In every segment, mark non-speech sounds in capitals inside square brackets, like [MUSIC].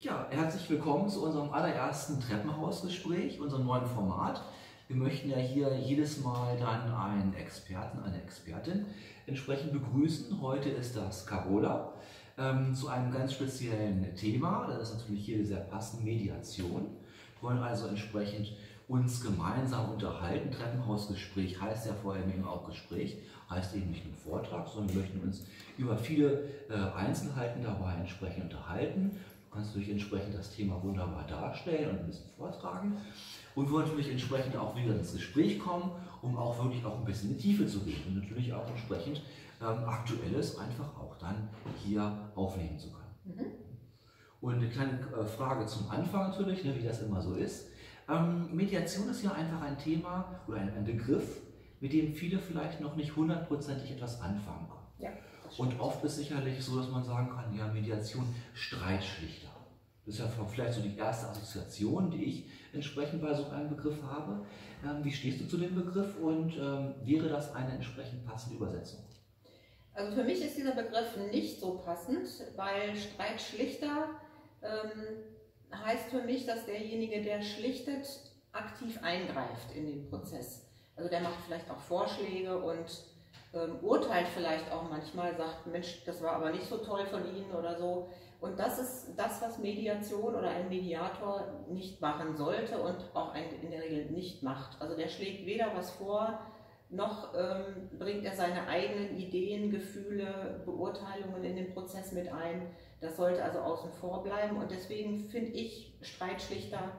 Ja, herzlich willkommen zu unserem allerersten Treppenhausgespräch, unserem neuen Format. Wir möchten ja hier jedes Mal dann einen Experten, eine Expertin entsprechend begrüßen. Heute ist das Carola ähm, zu einem ganz speziellen Thema. Das ist natürlich hier sehr passend, Mediation. Wir wollen also entsprechend uns gemeinsam unterhalten. Treppenhausgespräch heißt ja vor allem eben auch Gespräch, heißt eben nicht nur Vortrag, sondern wir möchten uns über viele äh, Einzelheiten dabei entsprechend unterhalten. Du kannst natürlich entsprechend das Thema wunderbar darstellen und ein bisschen vortragen. Und wir wollen natürlich entsprechend auch wieder ins Gespräch kommen, um auch wirklich auch ein bisschen in die Tiefe zu gehen und natürlich auch entsprechend ähm, Aktuelles einfach auch dann hier aufnehmen zu können. Mhm. Und eine kleine äh, Frage zum Anfang natürlich, ne, wie das immer so ist. Ähm, Mediation ist ja einfach ein Thema oder ein, ein, Begriff, mit dem viele vielleicht noch nicht hundertprozentig etwas anfangen können. Ja, und oft ist sicherlich so, dass man sagen kann, ja, Mediation, Streitschlichter. Das ist ja vielleicht so die erste Assoziation, die ich entsprechend bei so einem Begriff habe. Ähm, wie stehst du zu dem Begriff und ähm, wäre das eine entsprechend passende Übersetzung? Also für mich ist dieser Begriff nicht so passend, weil Streitschlichter ähm, heißt für mich, dass derjenige, der schlichtet, aktiv eingreift in den Prozess. Also der macht vielleicht auch Vorschläge und ähm, urteilt vielleicht auch manchmal, sagt, Mensch, das war aber nicht so toll von Ihnen oder so. Und das ist das, was Mediation oder ein Mediator nicht machen sollte und auch in der Regel nicht macht. Also der schlägt weder was vor, noch ähm, bringt er seine eigenen Ideen, Gefühle, Beurteilungen in den Prozess mit ein. Das sollte also außen vor bleiben und deswegen finde ich Streitschlichter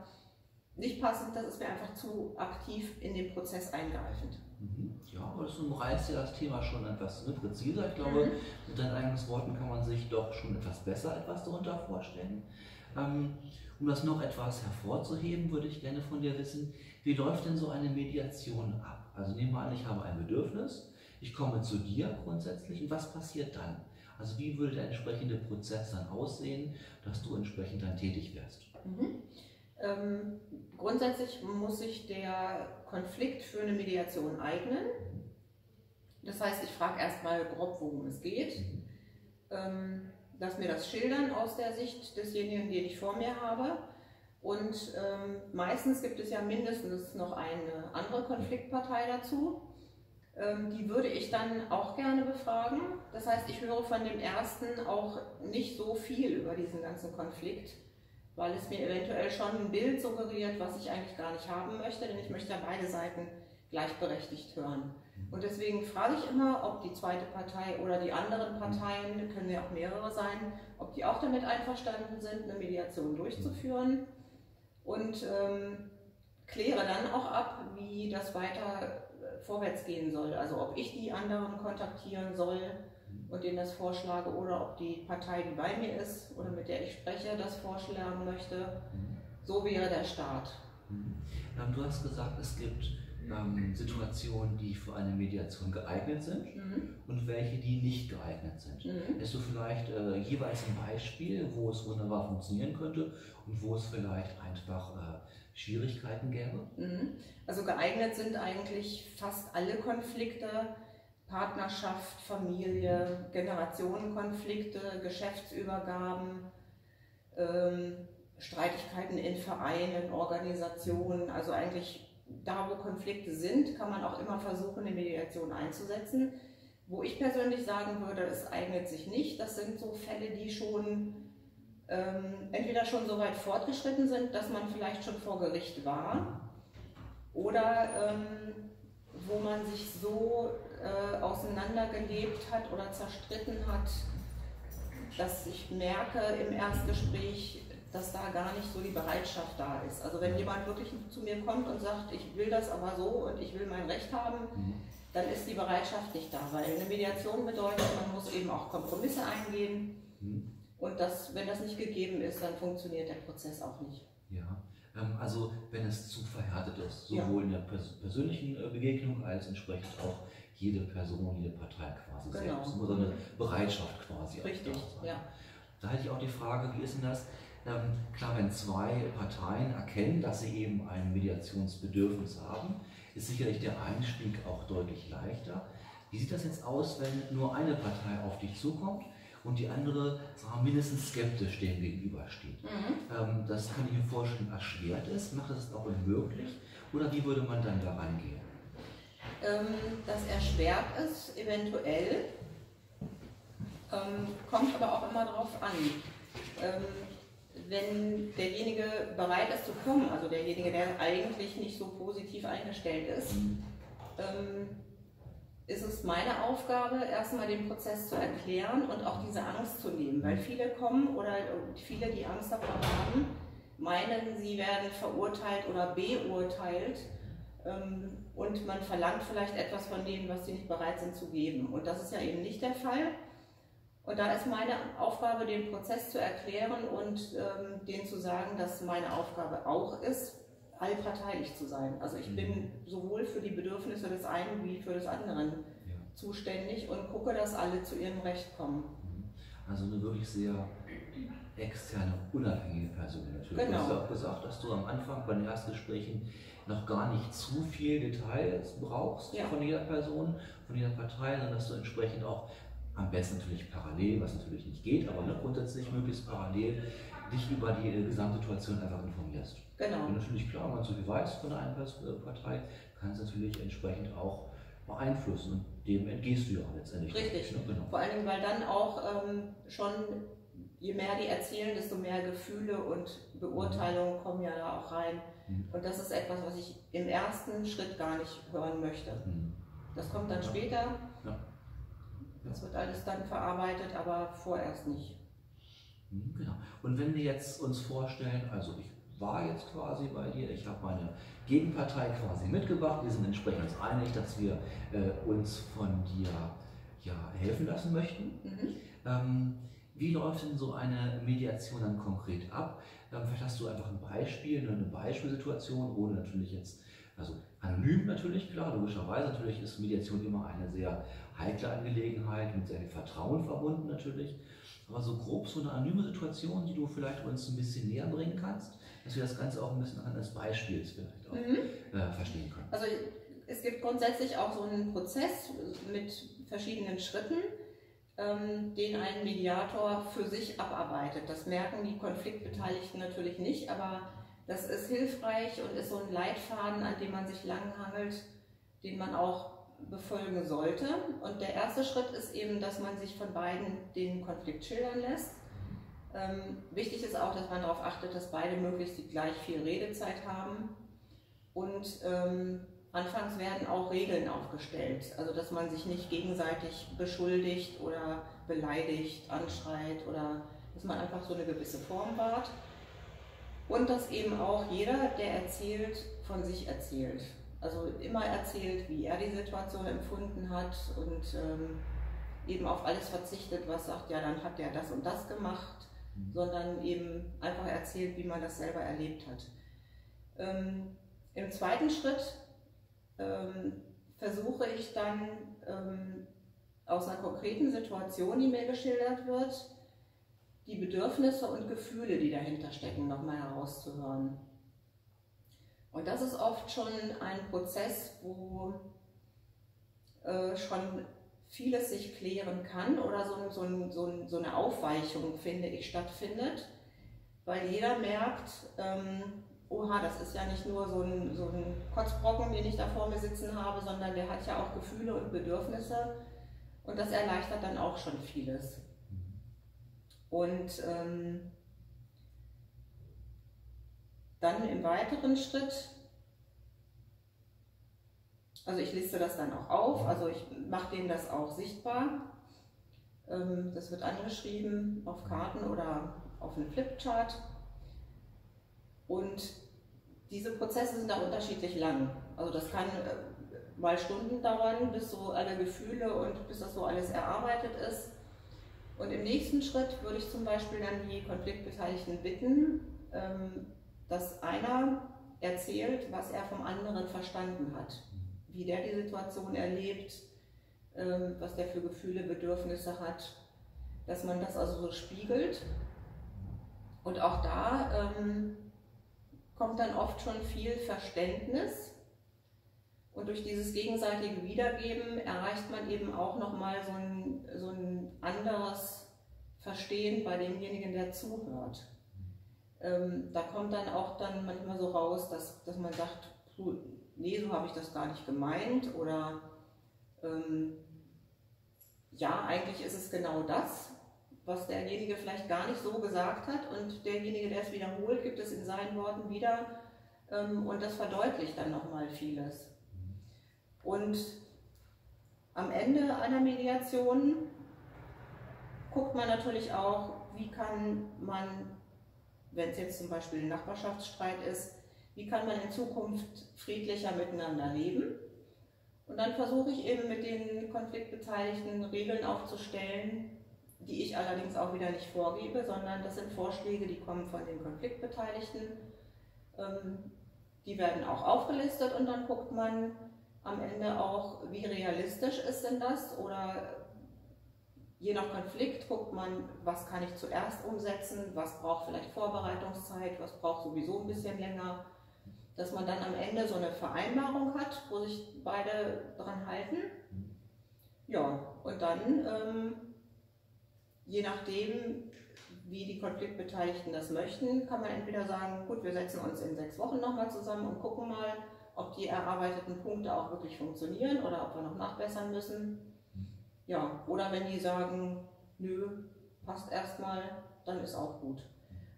nicht passend, das ist mir einfach zu aktiv in den Prozess eingreifend. Mhm. Ja, aber das umreißt ja das Thema schon etwas ne, präziser. Ich glaube, mhm. mit deinen eigenen Worten kann man sich doch schon etwas besser etwas darunter vorstellen. Ähm, um das noch etwas hervorzuheben, würde ich gerne von dir wissen, wie läuft denn so eine Mediation ab? Also nehmen wir an, ich habe ein Bedürfnis, ich komme zu dir grundsätzlich und was passiert dann? Also wie würde der entsprechende Prozess dann aussehen, dass du entsprechend dann tätig wärst? Mhm. Ähm, grundsätzlich muss sich der Konflikt für eine Mediation eignen. Das heißt, ich frage erstmal grob, worum es geht. Ähm, lass mir das schildern aus der Sicht desjenigen, den ich vor mir habe. Und ähm, meistens gibt es ja mindestens noch eine andere Konfliktpartei dazu. Ähm, die würde ich dann auch gerne befragen. Das heißt, ich höre von dem ersten auch nicht so viel über diesen ganzen Konflikt, weil es mir eventuell schon ein Bild suggeriert, was ich eigentlich gar nicht haben möchte, denn ich möchte ja beide Seiten gleichberechtigt hören. Und deswegen frage ich immer, ob die zweite Partei oder die anderen Parteien, können ja auch mehrere sein, ob die auch damit einverstanden sind, eine Mediation durchzuführen und ähm, kläre dann auch ab, wie das weiter vorwärts gehen soll. Also ob ich die anderen kontaktieren soll und denen das vorschlage oder ob die Partei, die bei mir ist oder mit der ich spreche, das vorschlagen möchte. So wäre der Start. Mhm. Du hast gesagt, es gibt ähm, Situationen, die für eine Mediation geeignet sind mhm. und welche, die nicht geeignet sind. Mhm. Hast du vielleicht äh, jeweils ein Beispiel, wo es wunderbar funktionieren könnte und wo es vielleicht einfach äh, Schwierigkeiten gäbe? Mhm. Also geeignet sind eigentlich fast alle Konflikte, Partnerschaft, Familie, Generationenkonflikte, Geschäftsübergaben, ähm, Streitigkeiten in Vereinen, Organisationen, also eigentlich da, wo Konflikte sind, kann man auch immer versuchen, eine Mediation einzusetzen. Wo ich persönlich sagen würde, es eignet sich nicht, das sind so Fälle, die schon ähm, entweder schon so weit fortgeschritten sind, dass man vielleicht schon vor Gericht war, oder ähm, wo man sich so äh, auseinandergelebt hat oder zerstritten hat, dass ich merke im Erstgespräch, dass da gar nicht so die Bereitschaft da ist. Also wenn jemand wirklich zu mir kommt und sagt, ich will das aber so und ich will mein Recht haben, mhm. dann ist die Bereitschaft nicht da, weil eine Mediation bedeutet, man muss eben auch Kompromisse eingehen mhm. und das, wenn das nicht gegeben ist, dann funktioniert der Prozess auch nicht. Ja, ähm, also wenn es zu verhärtet ist, sowohl ja. in der persönlichen äh, Begegnung als entsprechend auch jede Person, jede Partei quasi genau. selbst. Es muss eine Bereitschaft quasi Richtig, ja. Da hätte ich auch die Frage, wie ist denn das? Ähm, klar, wenn zwei Parteien erkennen, dass sie eben ein Mediationsbedürfnis haben, ist sicherlich der Einstieg auch deutlich leichter. Wie sieht das jetzt aus, wenn nur eine Partei auf dich zukommt und die andere sagen wir, mindestens skeptisch dem gegenübersteht. Mhm. Ähm, das kann ich mir vorstellen, erschwert ist. Macht es auch unmöglich? Oder wie würde man dann da rangehen? Ähm, das erschwert es eventuell, ähm, kommt aber auch immer darauf an. Ähm, wenn derjenige bereit ist zu kommen, also derjenige, der eigentlich nicht so positiv eingestellt ist, ist es meine Aufgabe, erstmal den Prozess zu erklären und auch diese Angst zu nehmen, weil viele kommen oder viele, die Angst davor haben, meinen, sie werden verurteilt oder beurteilt und man verlangt vielleicht etwas von denen, was sie nicht bereit sind zu geben. Und das ist ja eben nicht der Fall. Und da ist meine Aufgabe, den Prozess zu erklären und ähm, denen zu sagen, dass meine Aufgabe auch ist, allparteilich zu sein. Also ich mhm. bin sowohl für die Bedürfnisse des einen wie für des anderen ja. zuständig und gucke, dass alle zu ihrem Recht kommen. Mhm. Also eine wirklich sehr externe, unabhängige Person natürlich. Genau. Du hast ja auch gesagt, dass du am Anfang bei den Erstgesprächen noch gar nicht zu viel Details brauchst ja. von jeder Person, von jeder Partei, sondern dass du entsprechend auch am besten natürlich parallel, was natürlich nicht geht, aber ne, grundsätzlich möglichst parallel dich über die äh, Gesamtsituation einfach informierst. Genau. Wenn natürlich klar, man so viel weiß von einer äh, Partei, kann es natürlich entsprechend auch beeinflussen und dem entgehst du ja letztendlich. Richtig. Ne? Genau. Vor allem, weil dann auch ähm, schon, je mehr die erzählen, desto mehr Gefühle und Beurteilungen mhm. kommen ja da auch rein. Mhm. Und das ist etwas, was ich im ersten Schritt gar nicht hören möchte. Mhm. Das kommt dann später. Ja. Das wird alles dann verarbeitet, aber vorerst nicht. Genau. Und wenn wir jetzt uns vorstellen, also ich war jetzt quasi bei dir, ich habe meine Gegenpartei quasi mitgebracht, wir sind entsprechend uns einig, dass wir äh, uns von dir ja, helfen lassen möchten. Mhm. Ähm, wie läuft denn so eine Mediation dann konkret ab? Ähm, vielleicht hast du einfach ein Beispiel, eine Beispielsituation, ohne natürlich jetzt, also anonym natürlich, klar, logischerweise natürlich ist Mediation immer eine sehr heikle Angelegenheit, mit sehr viel Vertrauen verbunden natürlich. Aber so grob so eine anonyme Situation, die du vielleicht uns ein bisschen näher bringen kannst, dass wir das Ganze auch ein bisschen anhand des Beispiels vielleicht auch mhm. äh, verstehen können. Also es gibt grundsätzlich auch so einen Prozess mit verschiedenen Schritten, den ein Mediator für sich abarbeitet. Das merken die Konfliktbeteiligten natürlich nicht, aber das ist hilfreich und ist so ein Leitfaden, an dem man sich langhangelt, den man auch befolgen sollte. Und der erste Schritt ist eben, dass man sich von beiden den Konflikt schildern lässt. Ähm, wichtig ist auch, dass man darauf achtet, dass beide möglichst gleich viel Redezeit haben. Und ähm, anfangs werden auch Regeln aufgestellt, also dass man sich nicht gegenseitig beschuldigt oder beleidigt, anschreit oder dass man einfach so eine gewisse Form wahrt. Und dass eben auch jeder, der erzählt, von sich erzählt also immer erzählt, wie er die Situation empfunden hat und ähm, eben auf alles verzichtet, was sagt, ja, dann hat er das und das gemacht, mhm. sondern eben einfach erzählt, wie man das selber erlebt hat. Ähm, Im zweiten Schritt ähm, versuche ich dann ähm, aus einer konkreten Situation, die mir geschildert wird, die Bedürfnisse und Gefühle, die dahinter stecken, nochmal herauszuhören. Und das ist oft schon ein Prozess, wo äh, schon vieles sich klären kann oder so, so, so, so, eine Aufweichung, finde ich, stattfindet, weil jeder merkt, ähm, oha, das ist ja nicht nur so ein, so ein Kotzbrocken, den ich da vor mir sitzen habe, sondern der hat ja auch Gefühle und Bedürfnisse und das erleichtert dann auch schon vieles. Und ähm, dann im weiteren Schritt, also ich liste das dann auch auf, also ich mache denen das auch sichtbar. Ähm, das wird angeschrieben auf Karten oder auf einem Flipchart. Und diese Prozesse sind da unterschiedlich lang. Also das kann äh, mal Stunden dauern, bis so alle Gefühle und bis das so alles erarbeitet ist. Und im nächsten Schritt würde ich zum Beispiel dann die Konfliktbeteiligten bitten, ähm, dass einer erzählt, was er vom anderen verstanden hat, wie der die Situation erlebt, ähm, was der für Gefühle, Bedürfnisse hat, dass man das also so spiegelt. Und auch da ähm, kommt dann oft schon viel Verständnis. Und durch dieses gegenseitige Wiedergeben erreicht man eben auch nochmal so ein, so ein anderes verstehen bei demjenigen, der zuhört. Ähm, da kommt dann auch dann manchmal so raus, dass, dass man sagt, nee, so habe ich das gar nicht gemeint oder ähm, ja, eigentlich ist es genau das, was derjenige vielleicht gar nicht so gesagt hat und derjenige, der es wiederholt, gibt es in seinen Worten wieder ähm, und das verdeutlicht dann nochmal vieles. Und am Ende einer Mediation guckt man natürlich auch, wie kann man, wenn es jetzt zum Beispiel ein Nachbarschaftsstreit ist, wie kann man in Zukunft friedlicher miteinander leben. Und dann versuche ich eben mit den Konfliktbeteiligten Regeln aufzustellen, die ich allerdings auch wieder nicht vorgebe, sondern das sind Vorschläge, die kommen von den Konfliktbeteiligten. Ähm, die werden auch aufgelistet und dann guckt man am Ende auch, wie realistisch ist denn das? Oder je nach Konflikt guckt man, was kann ich zuerst umsetzen, was braucht vielleicht Vorbereitungszeit, was braucht sowieso ein bisschen länger, dass man dann am Ende so eine Vereinbarung hat, wo sich beide dran halten. Ja, und dann ähm, je nachdem, wie die Konfliktbeteiligten das möchten, kann man entweder sagen, gut, wir setzen uns in sechs Wochen nochmal zusammen und gucken mal, ob die erarbeiteten Punkte auch wirklich funktionieren oder ob wir noch nachbessern müssen. Ja, oder wenn die sagen, nö, passt erstmal, dann ist auch gut.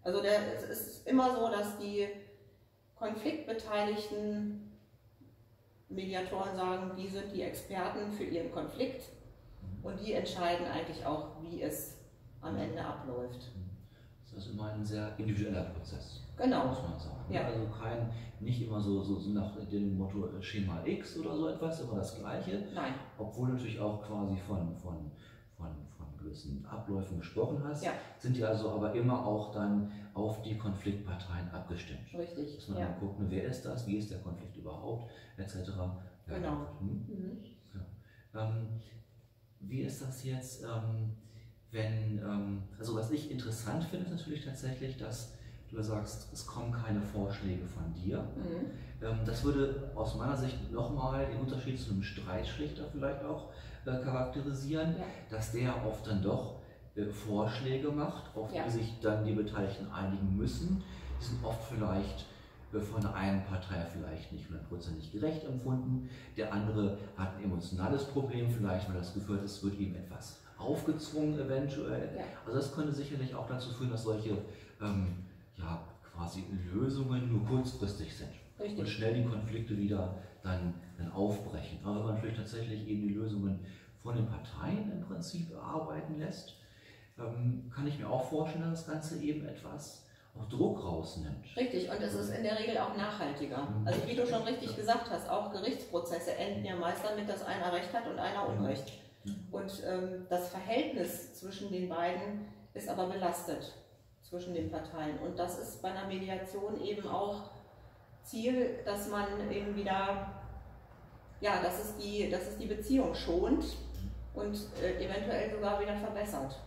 Also der, es ist immer so, dass die konfliktbeteiligten Mediatoren sagen, die sind die Experten für ihren Konflikt und die entscheiden eigentlich auch, wie es am Ende abläuft. Das ist immer ein sehr individueller Prozess. Genau. Muss man sagen. Ja. Also kein, nicht immer so, so, nach dem Motto äh, Schema X oder so etwas, immer das Gleiche. Nein. Obwohl natürlich auch quasi von, von, von, von gewissen Abläufen gesprochen hast, ja. sind die also aber immer auch dann auf die Konfliktparteien abgestimmt. Richtig. Dass man ja. dann guckt, wer ist das, wie ist der Konflikt überhaupt, etc. Ja. Genau. Hm? Mhm. Ähm, wie ist das jetzt? Ähm, wenn, ähm, also was ich interessant finde, ist natürlich tatsächlich, dass du sagst, es kommen keine Vorschläge von dir. Mhm. Ähm, das würde aus meiner Sicht nochmal den Unterschied zu einem Streitschlichter vielleicht auch äh, charakterisieren, ja. dass der oft dann doch äh, Vorschläge macht, auf ja. die sich dann die Beteiligten einigen müssen. Die sind oft vielleicht äh, von der einen Partei vielleicht nicht hundertprozentig gerecht empfunden, der andere hat ein emotionales Problem, vielleicht weil das Gefühl hat, es wird ihm etwas aufgezwungen eventuell. Ja. Also das könnte sicherlich auch dazu führen, dass solche ähm, ja, quasi Lösungen nur kurzfristig sind Richtig. und schnell die Konflikte wieder dann, dann aufbrechen. Aber wenn man natürlich tatsächlich eben die Lösungen von den Parteien im Prinzip erarbeiten lässt, ähm, kann ich mir auch vorstellen, dass das Ganze eben etwas auch Druck rausnimmt. Richtig, und es ist in der Regel auch nachhaltiger. Mhm. Also wie du schon richtig gesagt hast, auch Gerichtsprozesse enden ja meist damit, dass einer Recht hat und einer. Unrecht. Und ähm, das Verhältnis zwischen den beiden ist aber belastet zwischen den Parteien. Und das ist bei einer Mediation eben auch Ziel, dass man eben wieder, ja, dass es die, dass es die Beziehung schont und äh, eventuell sogar wieder verbessert.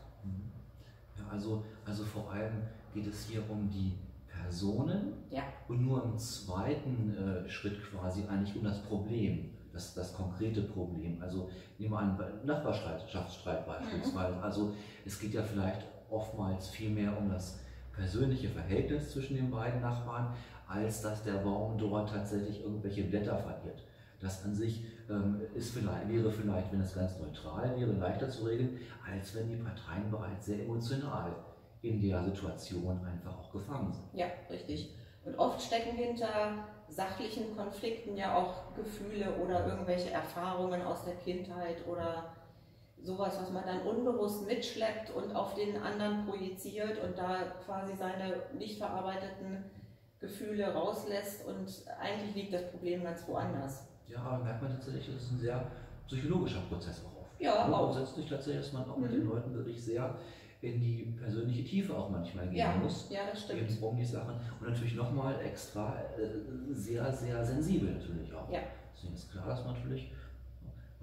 Ja, also, also vor allem geht es hier um die Personen ja. und nur im zweiten äh, Schritt quasi eigentlich um das Problem das, das konkrete Problem. Also nehmen wir einen Nachbarschaftsstreit beispielsweise. Mhm. Also es geht ja vielleicht oftmals viel mehr um das persönliche Verhältnis zwischen den beiden Nachbarn, als dass der Baum dort tatsächlich irgendwelche Blätter verliert. Das an sich ähm, ist vielleicht, wäre vielleicht, wenn es ganz neutral wäre, leichter zu regeln, als wenn die Parteien bereits sehr emotional in der Situation einfach auch gefangen sind. Ja, richtig. Und oft stecken hinter sachlichen Konflikten ja auch Gefühle oder irgendwelche Erfahrungen aus der Kindheit oder sowas, was man dann unbewusst mitschleppt und auf den anderen projiziert und da quasi seine nicht verarbeiteten Gefühle rauslässt und eigentlich liegt das Problem ganz woanders. Ja, merkt man tatsächlich, das ist ein sehr psychologischer Prozess auch oft. Ja, auch. Grundsätzlich tatsächlich, dass man auch mhm. mit den Leuten wirklich sehr in die persönliche Tiefe auch manchmal gehen ja, muss. Ja, das stimmt. Eben um die Sachen. Und natürlich nochmal extra äh, sehr, sehr sensibel natürlich auch. Ja. Deswegen ist klar, dass man natürlich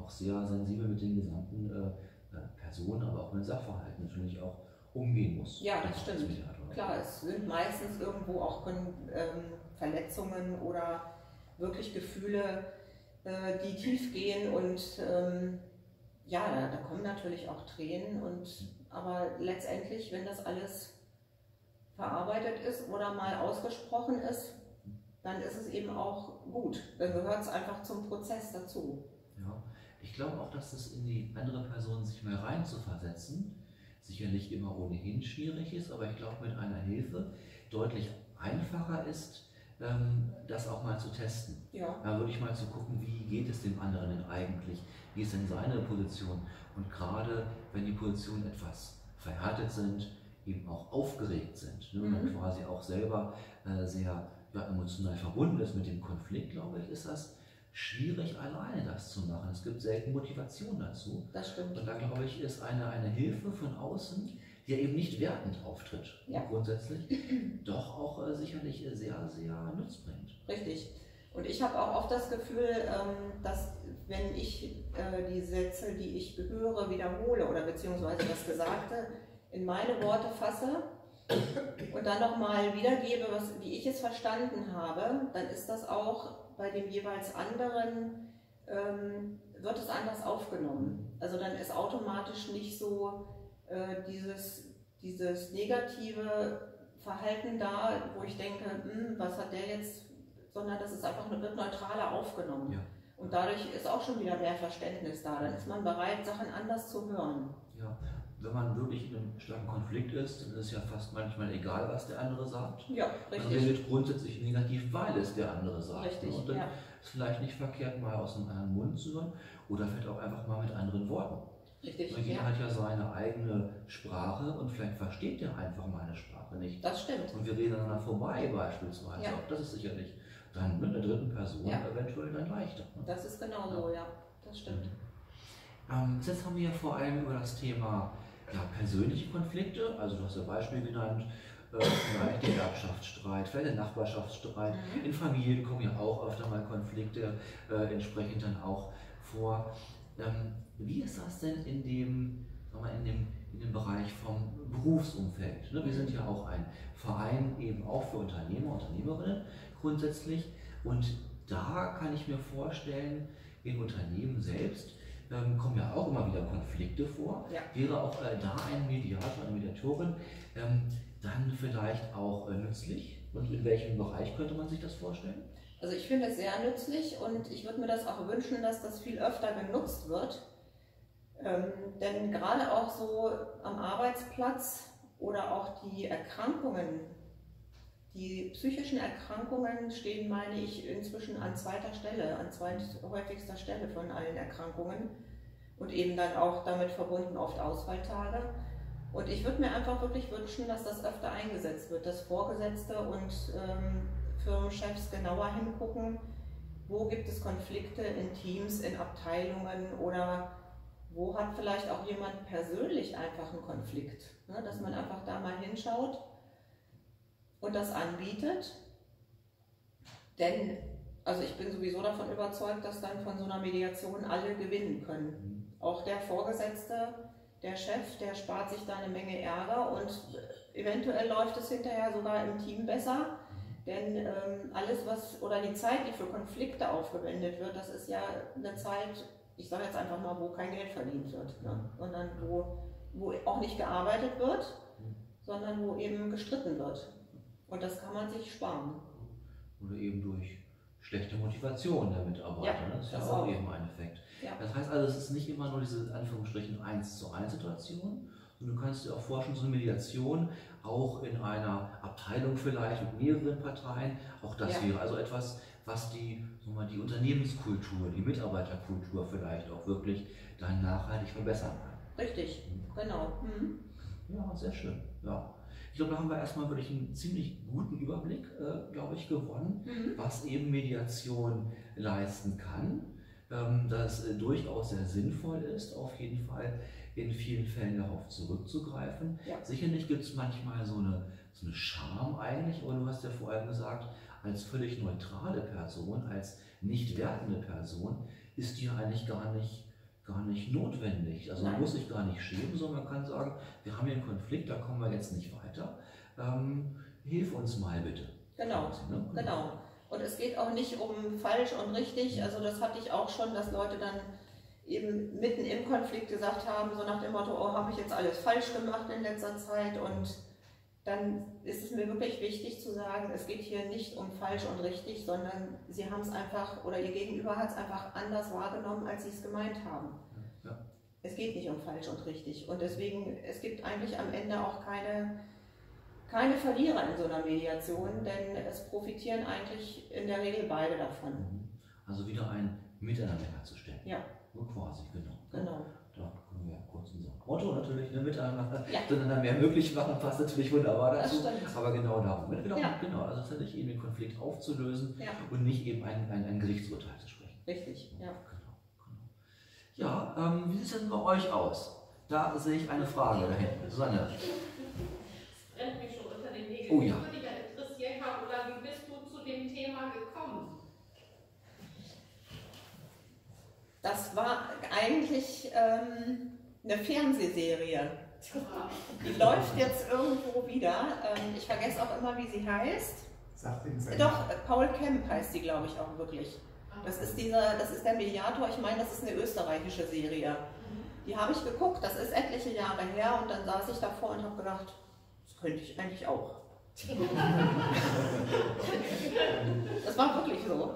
auch sehr sensibel mit den gesamten äh, äh Personen, aber auch mit Sachverhalten natürlich auch umgehen muss. Ja, das stimmt. Klar, es sind meistens irgendwo auch ähm, Verletzungen oder wirklich Gefühle, äh, die tief gehen und ähm, ja, da, da, kommen natürlich auch Tränen und Aber letztendlich, wenn das alles verarbeitet ist oder mal ausgesprochen ist, dann ist es eben auch gut. Dann gehört es einfach zum Prozess dazu. Ja, ich glaube auch, dass es in die andere Person sich mal rein zu versetzen, sicherlich immer ohnehin schwierig ist, aber ich glaube mit einer Hilfe deutlich einfacher ist, das auch mal zu testen. Ja. Da würde ich mal zu gucken, wie geht es dem anderen denn eigentlich? Wie ist denn seine Position? Und gerade wenn die Positionen etwas verhärtet sind, eben auch aufgeregt sind, ne? und Mhm. quasi auch selber äh, sehr ja, emotional verbunden ist mit dem Konflikt, glaube ich, ist das schwierig, alleine das zu machen. Es gibt selten Motivation dazu. Das stimmt. Und da glaube ich, ist eine, eine Hilfe von außen, die ja eben nicht wertend auftritt, Ja. grundsätzlich, [CLEARS THROAT] doch auch äh, sicherlich äh, sehr, sehr nutzbringend. Richtig. Und ich habe auch oft das Gefühl, ähm, dass wenn ich äh, die Sätze, die ich höre, wiederhole oder beziehungsweise das Gesagte in meine Worte fasse und dann nochmal wiedergebe, was, wie ich es verstanden habe, dann ist das auch bei dem jeweils anderen, ähm, wird es anders aufgenommen. Also dann ist automatisch nicht so äh, dieses, dieses negative Verhalten da, wo ich denke, hm, was hat der jetzt, sondern das ist einfach wird neutraler aufgenommen. Ja. Und dadurch ist auch schon wieder mehr Verständnis da. Dann ist man bereit, Sachen anders zu hören. Ja, wenn man wirklich in einem starken Konflikt ist, dann ist es ja fast manchmal egal, was der andere sagt. Ja, Man richtig. redet grundsätzlich negativ, weil es der andere sagt. Richtig, ne? Und dann ja. ist vielleicht nicht verkehrt, mal aus einem anderen Mund zu hören oder vielleicht auch einfach mal mit anderen Worten. Richtig, Weil jeder ja. hat ja seine eigene Sprache und vielleicht versteht der einfach meine Sprache nicht. Das stimmt. Und wir reden aneinander vorbei beispielsweise. Ja. Auch das ist sicherlich dann mit der dritten Person Ja. eventuell dann leichter. Ne? Das ist genau so, ja. Das stimmt. Ähm, jetzt haben wir ja vor allem über das Thema ja, persönliche Konflikte, also du hast ja Beispiel genannt, äh, vielleicht der Erbschaftsstreit, vielleicht der Nachbarschaftsstreit. Mhm. In Familien kommen ja auch öfter mal Konflikte äh, entsprechend dann auch vor. Ähm, wie ist das denn in dem, sagen wir, in dem, in dem Bereich vom Berufsumfeld? Ne? Wir sind ja auch ein Verein eben auch für Unternehmer, Unternehmerinnen grundsätzlich. Und da kann ich mir vorstellen, in Unternehmen selbst ähm, kommen ja auch immer wieder Konflikte vor. Ja. Wäre auch äh, da ein Mediator, eine Mediatorin ähm, dann vielleicht auch äh, nützlich? Und in welchem Bereich könnte man sich das vorstellen? Also ich finde es sehr nützlich und ich würde mir das auch wünschen, dass das viel öfter genutzt wird. Ähm, denn gerade auch so am Arbeitsplatz oder auch die Erkrankungen, die psychischen Erkrankungen stehen, meine ich, inzwischen an zweiter Stelle, an zweithäufigster Stelle von allen Erkrankungen und eben dann auch damit verbunden oft Ausfalltage. Und ich würde mir einfach wirklich wünschen, dass das öfter eingesetzt wird, dass Vorgesetzte und ähm, Firmenchefs genauer hingucken, wo gibt es Konflikte in Teams, in Abteilungen oder wo hat vielleicht auch jemand persönlich einfach einen Konflikt. Ne? Dass man einfach da mal hinschaut und das anbietet. Denn, also ich bin sowieso davon überzeugt, dass dann von so einer Mediation alle gewinnen können. Auch der Vorgesetzte, der Chef, der spart sich da eine Menge Ärger und eventuell läuft es hinterher sogar im Team besser. Denn ähm, alles, was oder die Zeit, die für Konflikte aufgewendet wird, das ist ja eine Zeit, ich sage jetzt einfach mal, wo kein Geld verdient wird, ne? sondern wo, wo auch nicht gearbeitet wird, sondern wo eben gestritten wird. Und das kann man sich sparen. Oder eben durch schlechte Motivation der Mitarbeiter. Ja, ne? Das ist ja das auch, auch. eben ein Effekt. Ja. Das heißt also, es ist nicht immer nur diese Anführungsstrichen 1 zu 1 Situation, sondern du kannst dir auch vorstellen, so eine Mediation auch in einer Abteilung vielleicht mit mehreren Parteien, auch das Ja. wäre also etwas, was die, mal, die Unternehmenskultur, die Mitarbeiterkultur vielleicht auch wirklich dann nachhaltig verbessern kann. Richtig, genau. Mhm. Ja, sehr schön. Ja. Ich glaube, da haben wir erstmal wirklich einen ziemlich guten Überblick, äh, glaube ich, gewonnen, Mhm. was eben Mediation leisten kann. Ähm, dass äh, durchaus sehr sinnvoll ist, auf jeden Fall in vielen Fällen darauf zurückzugreifen. Ja. Sicherlich gibt es manchmal so eine, so eine Scham eigentlich, aber du hast ja vor allem gesagt, als völlig neutrale Person, als nicht wertende Person, ist die eigentlich gar nicht, gar nicht notwendig. Also man Nein. muss sich gar nicht schämen, sondern man kann sagen, wir haben hier einen Konflikt, da kommen wir jetzt nicht weiter. Ähm, hilf uns mal bitte. Genau, Quasi, ne? genau. Und es geht auch nicht um falsch und richtig. Also das hatte ich auch schon, dass Leute dann eben mitten im Konflikt gesagt haben, so nach dem Motto, oh, habe ich jetzt alles falsch gemacht in letzter Zeit und dann ist es mir wirklich wichtig zu sagen, es geht hier nicht um falsch und richtig, sondern sie haben es einfach oder ihr Gegenüber hat es einfach anders wahrgenommen, als sie es gemeint haben. Ja. Es geht nicht um falsch und richtig und deswegen, es gibt eigentlich am Ende auch keine, keine Verlierer in so einer Mediation, denn es profitieren eigentlich in der Regel beide davon. Mhm. Also wieder ein Miteinander herzustellen. Ja. Nur quasi, genau. Genau. Da können wir kurz unser Motto natürlich ne, miteinander, ja. sondern mehr möglich machen, passt natürlich wunderbar dazu. Aber genau darum. Genau, ja. genau. Also tatsächlich eben den Konflikt aufzulösen ja. und nicht eben ein, ein, ein Gerichtsurteil zu sprechen. Richtig, ja. Genau, genau. Ja, ähm, wie sieht es denn bei euch aus? Da sehe ich eine Frage da hinten. Susanne. [LAUGHS] Das brennt mich schon unter den Nägeln. Oh ja. Würde mich ja interessieren, oder wie bist du zu dem Thema gekommen? Das war eigentlich ähm, eine Fernsehserie. Die [LAUGHS] läuft jetzt irgendwo wieder. Ähm, ich vergesse auch immer, wie sie heißt. Doch, äh, Paul Kemp heißt sie, glaube ich, auch wirklich. Das ist, dieser, das ist der Mediator, ich meine, das ist eine österreichische Serie. Die habe ich geguckt, das ist etliche Jahre her und dann saß ich davor und habe gedacht, das könnte ich eigentlich auch. [LAUGHS] das war wirklich so.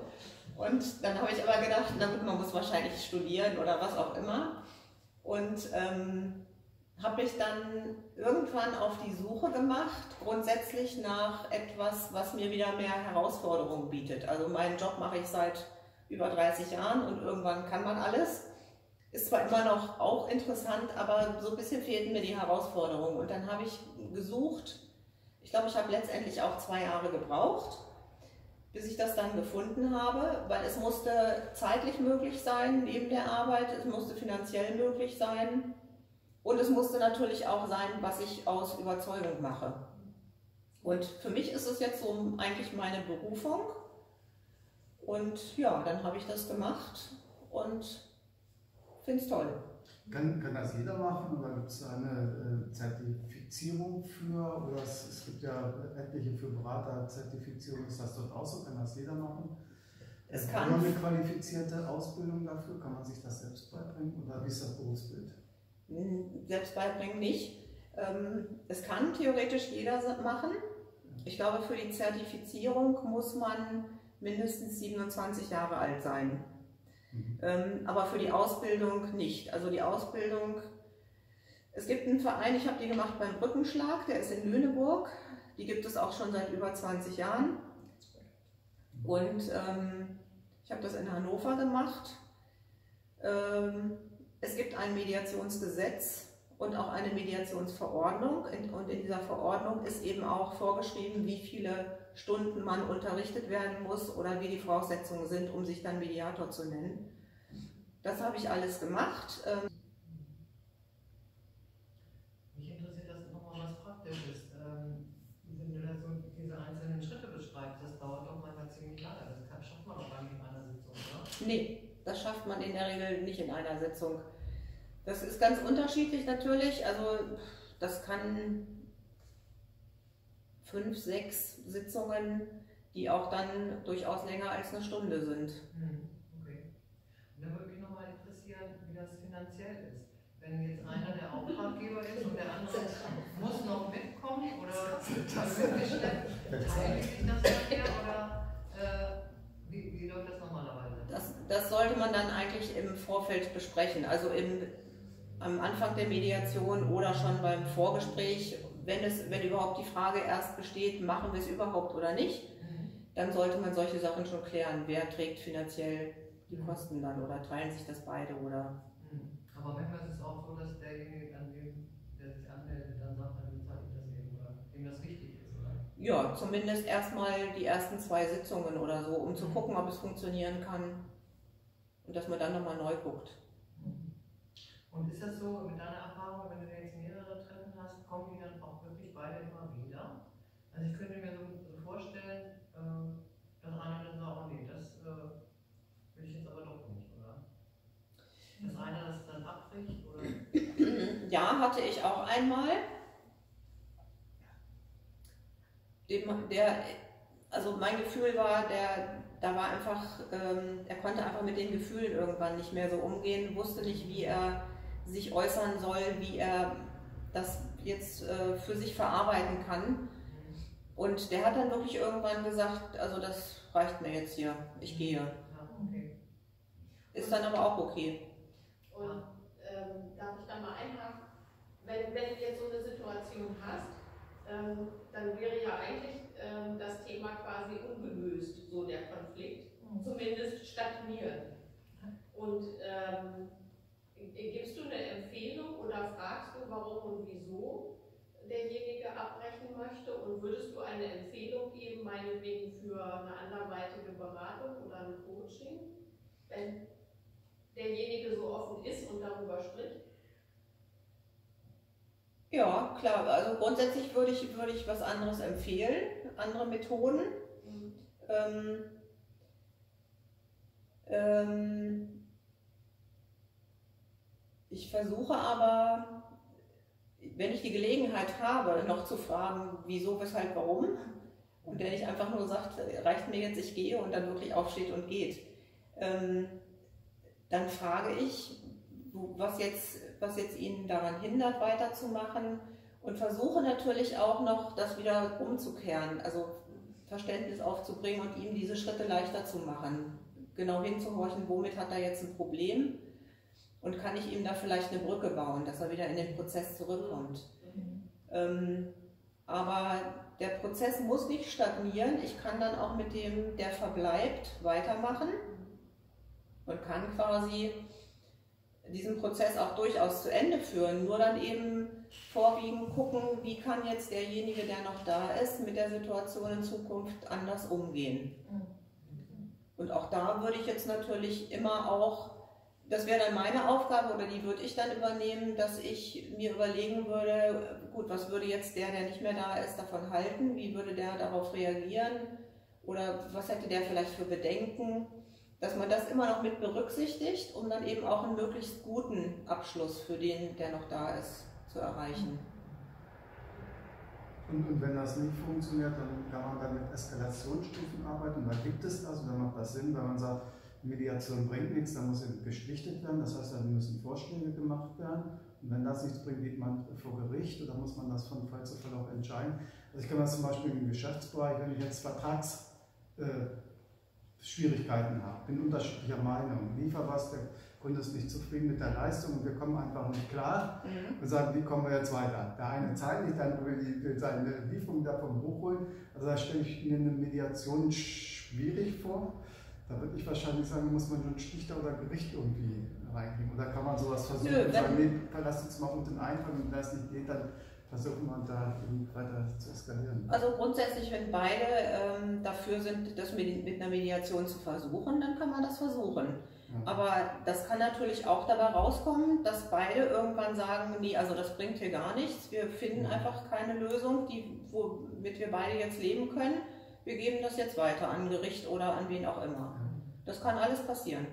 Und dann habe ich aber gedacht, na gut, man muss wahrscheinlich studieren oder was auch immer. Und ähm, habe mich dann irgendwann auf die Suche gemacht, grundsätzlich nach etwas, was mir wieder mehr Herausforderungen bietet. Also meinen Job mache ich seit über 30 Jahren und irgendwann kann man alles. Ist zwar immer noch auch interessant, aber so ein bisschen fehlten mir die Herausforderungen. Und dann habe ich gesucht, ich glaube, ich habe letztendlich auch zwei Jahre gebraucht bis ich das dann gefunden habe, weil es musste zeitlich möglich sein neben der Arbeit, es musste finanziell möglich sein und es musste natürlich auch sein, was ich aus Überzeugung mache. Und für mich ist es jetzt so eigentlich meine Berufung und ja, dann habe ich das gemacht und finde es toll. Kann, kann das jeder machen oder gibt es eine äh, Zertifizierung für? Oder es, es, gibt ja etliche für Beraterzertifizierung. Ist das dort auch so? Kann das jeder machen? Es kann. Oder eine qualifizierte Ausbildung dafür? Kann man sich das selbst beibringen? Oder wie ist das Berufsbild? Hm, selbst beibringen nicht. Ähm, es kann theoretisch jeder machen. Ich glaube, für die Zertifizierung muss man mindestens 27 Jahre alt sein. Mhm. Ähm, aber für die Ausbildung nicht. Also die Ausbildung, es gibt einen Verein, ich habe die gemacht beim Brückenschlag, der ist in Lüneburg. Die gibt es auch schon seit über 20 Jahren. Und ähm, ich habe das in Hannover gemacht. Ähm, es gibt ein Mediationsgesetz und auch eine Mediationsverordnung. Und in dieser Verordnung ist eben auch vorgeschrieben, wie viele Stunden man unterrichtet werden muss oder wie die Voraussetzungen sind, um sich dann Mediator zu nennen. Das habe ich alles gemacht. Ähm, Mich interessiert das nochmal was Praktisches. Ähm, wenn du das so diese einzelnen Schritte beschreibst, das dauert doch manchmal ziemlich lange. Das schafft man doch gar nicht in einer Sitzung, oder? Nee, das schafft man in der Regel nicht in einer Sitzung. Das ist ganz unterschiedlich natürlich. Also das kann fünf, sechs Sitzungen, die auch dann durchaus länger als eine Stunde sind. Hm, okay. Und da würde mich nochmal interessieren, wie das finanziell ist. Wenn jetzt einer der Auftraggeber ist und der andere muss noch mitkommen oder wirklich teilen sich das nachher oder äh, wie, wie läuft das normalerweise? Das, das sollte man dann eigentlich im Vorfeld besprechen, also im, am Anfang der Mediation oder schon beim Vorgespräch wenn, es, wenn überhaupt die Frage erst besteht, machen wir es überhaupt oder nicht, dann sollte man solche Sachen schon klären. Wer trägt finanziell die Kosten dann oder teilen sich das beide oder. Aber manchmal ist es auch so, dass derjenige, an dem, der sich anmeldet, dann sagt, dann bezahle ich das eben oder dem das wichtig ist, oder? Ja, zumindest erstmal die ersten zwei Sitzungen oder so, um zu mhm. gucken, ob es funktionieren kann und dass man dann nochmal neu guckt. Und ist das so mit deiner Erfahrung, wenn du jetzt mehrere Treffen hast, kommen die dann auch beide immer wieder? Also ich könnte mir so vorstellen, ähm, dass einer dann sagt, oh nee, das äh, will ich jetzt aber doch nicht, oder? Dass einer das dann abbricht, oder? [CLEARS THROAT] Ja, hatte ich auch einmal. Der, also mein Gefühl war, der, da war einfach, ähm, er konnte einfach mit den Gefühlen irgendwann nicht mehr so umgehen, wusste nicht, wie er sich äußern soll, wie er das jetzt äh, für sich verarbeiten kann. Und der hat dann wirklich irgendwann gesagt, also das reicht mir jetzt hier, ich gehe. Ist dann aber auch okay. Und ähm, darf ich da mal einhaken? Wenn, wenn du jetzt so eine Situation hast, ähm, dann wäre ja eigentlich ähm, das Thema quasi ungelöst, so der Konflikt, mhm. zumindest stagnieren. Und ähm, gibst du eine Empfehlung oder fragst du, warum und wieso derjenige abbrechen möchte? Und würdest du eine Empfehlung geben, meinetwegen für eine anderweitige Beratung oder ein Coaching, wenn derjenige so offen ist und darüber spricht? Ja, klar. Also grundsätzlich würde ich, würde ich was anderes empfehlen, andere Methoden. Mhm. Ähm, ähm, ich versuche aber, wenn ich die Gelegenheit habe, noch zu fragen, wieso, weshalb, warum, und der nicht einfach nur sagt, reicht mir jetzt, ich gehe und dann wirklich aufsteht und geht, ähm, dann frage ich, was jetzt was jetzt ihn daran hindert, weiterzumachen. Und versuche natürlich auch noch, das wieder umzukehren, also Verständnis aufzubringen und ihm diese Schritte leichter zu machen. Genau hinzuhorchen, womit hat er jetzt ein Problem und kann ich ihm da vielleicht eine Brücke bauen, dass er wieder in den Prozess zurückkommt. Mhm. Ähm, aber der Prozess muss nicht stagnieren. Ich kann dann auch mit dem, der verbleibt, weitermachen und kann quasi diesen Prozess auch durchaus zu Ende führen, nur dann eben vorwiegend gucken, wie kann jetzt derjenige, der noch da ist, mit der Situation in Zukunft anders umgehen. Und auch da würde ich jetzt natürlich immer auch, das wäre dann meine Aufgabe oder die würde ich dann übernehmen, dass ich mir überlegen würde, gut, was würde jetzt der, der nicht mehr da ist, davon halten, wie würde der darauf reagieren oder was hätte der vielleicht für Bedenken dass man das immer noch mit berücksichtigt, um dann eben auch einen möglichst guten Abschluss für den, der noch da ist, zu erreichen. Und, und wenn das nicht funktioniert, dann kann man dann mit Eskalationsstufen arbeiten. Da gibt es das, und dann macht das Sinn, wenn man sagt, Mediation bringt nichts, dann muss sie geschlichtet werden. Das heißt, dann müssen Vorschläge gemacht werden. Und wenn das nichts bringt, geht man vor Gericht oder muss man das von Fall zu Fall auch entscheiden. Also ich kann das zum Beispiel im Geschäftsbereich, wenn ich jetzt Vertrags äh, Schwierigkeiten habe, bin unterschiedlicher Meinung, liefer was, der Kunde ist nicht zufrieden mit der Leistung und wir kommen einfach nicht klar mhm. und sagen, wie kommen wir jetzt weiter? Der eine zahlt nicht, dann will, die, will seine Lieferung davon hochholen. Also da stelle ich mir eine Mediation schwierig vor. Da würde ich wahrscheinlich sagen, muss man schon Schlichter oder Gericht irgendwie reinkriegen. Oder kann man sowas versuchen Nö, und sagen, nee, verlass uns mal unten einfach und wenn es nicht geht, dann versuchen wir da weiter zu eskalieren? Also grundsätzlich, wenn beide ähm, dafür sind, das mit, mit, einer Mediation zu versuchen, dann kann man das versuchen. Ja. Aber das kann natürlich auch dabei rauskommen, dass beide irgendwann sagen, nee, also das bringt hier gar nichts, wir finden ja. einfach keine Lösung, die, womit wir beide jetzt leben können. Wir geben das jetzt weiter an Gericht oder an wen auch immer. Das kann alles passieren.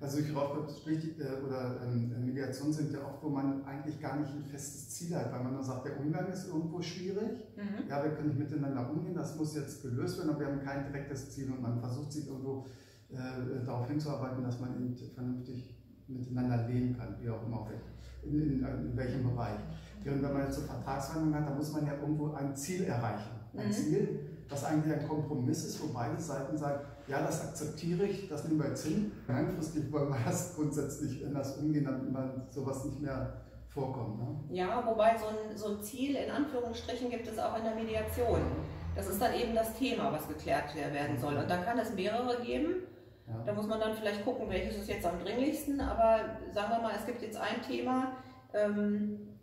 Also ich glaube, äh, oder ähm, Mediation sind ja oft, wo man eigentlich gar nicht ein festes Ziel hat, weil man nur sagt, der Umgang ist irgendwo schwierig. Mhm. Ja, wir können nicht miteinander umgehen, das muss jetzt gelöst werden, aber wir haben kein direktes Ziel und man versucht sich irgendwo äh, darauf hinzuarbeiten, dass man eben vernünftig miteinander leben kann, wie auch immer, in, in, in welchem Bereich. Und wenn man jetzt so Vertragsverhandlungen hat, dann muss man ja irgendwo ein Ziel erreichen. Ein mhm. Ziel, was eigentlich ein Kompromiss ist, wo beide Seiten sagen, ja, das akzeptiere ich, das nehmen wir jetzt hin. Langfristig wollen wir das grundsätzlich anders umgehen, damit man sowas nicht mehr vorkommt. Ne? Ja, wobei so ein, so ein Ziel in Anführungsstrichen gibt es auch in der Mediation. Das ist dann eben das Thema, was geklärt werden soll. Und da kann es mehrere geben. Ja. Da muss man dann vielleicht gucken, welches ist jetzt am dringlichsten. Aber sagen wir mal, es gibt jetzt ein Thema, ähm,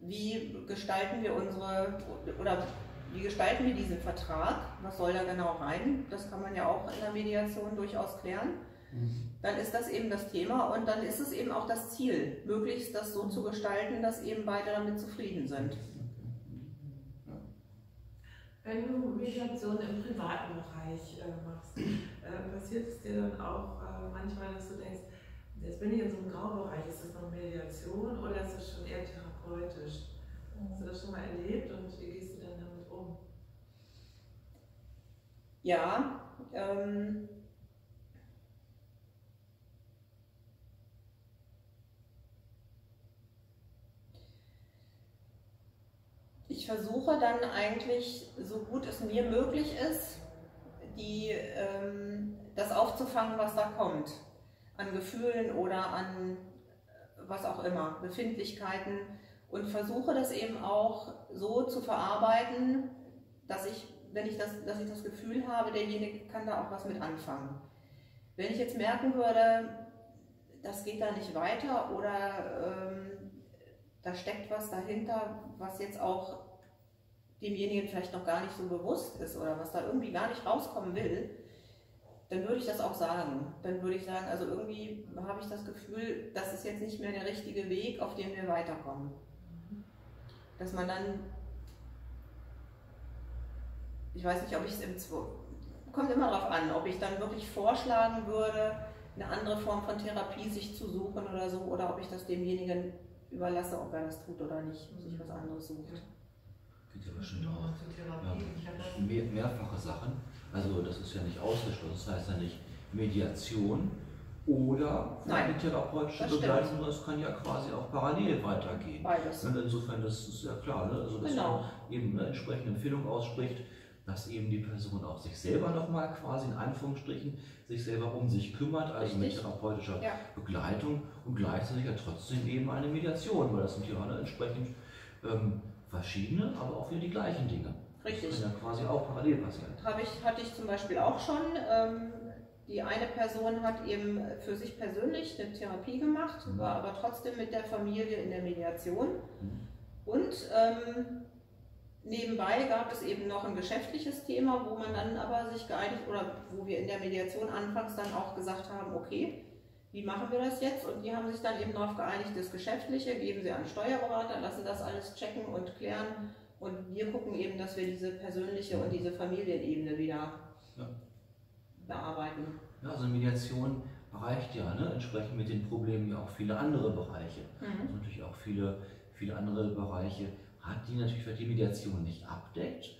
wie gestalten wir unsere, oder wie gestalten wir diesen Vertrag? Was soll da genau rein? Das kann man ja auch in der Mediation durchaus klären. Mhm. Dann ist das eben das Thema und dann ist es eben auch das Ziel, möglichst das so zu gestalten, dass eben beide damit zufrieden sind. Wenn du Mediation im privaten Bereich äh, machst, äh, passiert es dir dann auch äh, manchmal, dass du denkst, jetzt bin ich in so einem Graubereich, ist das noch Mediation oder ist das schon eher therapeutisch? Hast du das schon mal erlebt und wie gehst du dann damit um? Ja, ähm, ich versuche dann eigentlich, so gut es mir möglich ist, die, ähm, das aufzufangen, was da kommt. An Gefühlen oder an äh, was auch immer, Befindlichkeiten. Und versuche das eben auch so zu verarbeiten, dass ich, wenn ich das, dass ich das Gefühl habe, derjenige kann da auch was mit anfangen. Wenn ich jetzt merken würde, das geht da nicht weiter oder ähm, da steckt was dahinter, was jetzt auch demjenigen vielleicht noch gar nicht so bewusst ist oder was da irgendwie gar nicht rauskommen will, dann würde ich das auch sagen. Dann würde ich sagen, also irgendwie habe ich das Gefühl, das ist jetzt nicht mehr der richtige Weg, auf dem wir weiterkommen. Dass man dann, ich weiß nicht, ob ich es im kommt immer darauf an, ob ich dann wirklich vorschlagen würde, eine andere Form von Therapie sich zu suchen oder so, oder ob ich das demjenigen überlasse, ob er das tut oder nicht, sich was anderes sucht. Geht ja bestimmt auch. Ja, mehr, mehrfache Sachen. Also das ist ja nicht ausgeschlossen. Das heißt ja nicht Mediation oder Nein, eine therapeutische das Begleitung, sondern es kann ja quasi auch parallel weitergehen. Beides. Und insofern, das ist ja klar, ne? also dass Genau. man eben eine entsprechende Empfehlung ausspricht, dass eben die Person auch sich selber nochmal quasi in Anführungsstrichen sich selber um sich kümmert, also mit Richtig. therapeutischer Ja. Begleitung und gleichzeitig ja trotzdem eben eine Mediation, weil das sind ja alle entsprechend ähm, verschiedene, aber auch wieder die gleichen Dinge. Richtig. Das kann ja quasi auch parallel passieren. Habe ich, hatte ich zum Beispiel auch schon. Ähm, die eine Person hat eben für sich persönlich eine Therapie gemacht, Mhm. war aber trotzdem mit der Familie in der Mediation. Mhm. Und ähm, nebenbei gab es eben noch ein geschäftliches Thema, wo man dann aber sich geeinigt oder wo wir in der Mediation anfangs dann auch gesagt haben, okay, wie machen wir das jetzt? Und die haben sich dann eben darauf geeinigt, das Geschäftliche geben sie an den Steuerberater, lassen das alles checken und klären. Und wir gucken eben, dass wir diese persönliche und diese Familienebene wieder Ja. bearbeiten. Ja, also Mediation erreicht ja ne, entsprechend mit den Problemen ja auch viele andere Bereiche. Also natürlich auch viele, viele andere Bereiche hat, die natürlich vielleicht die Mediation nicht abdeckt,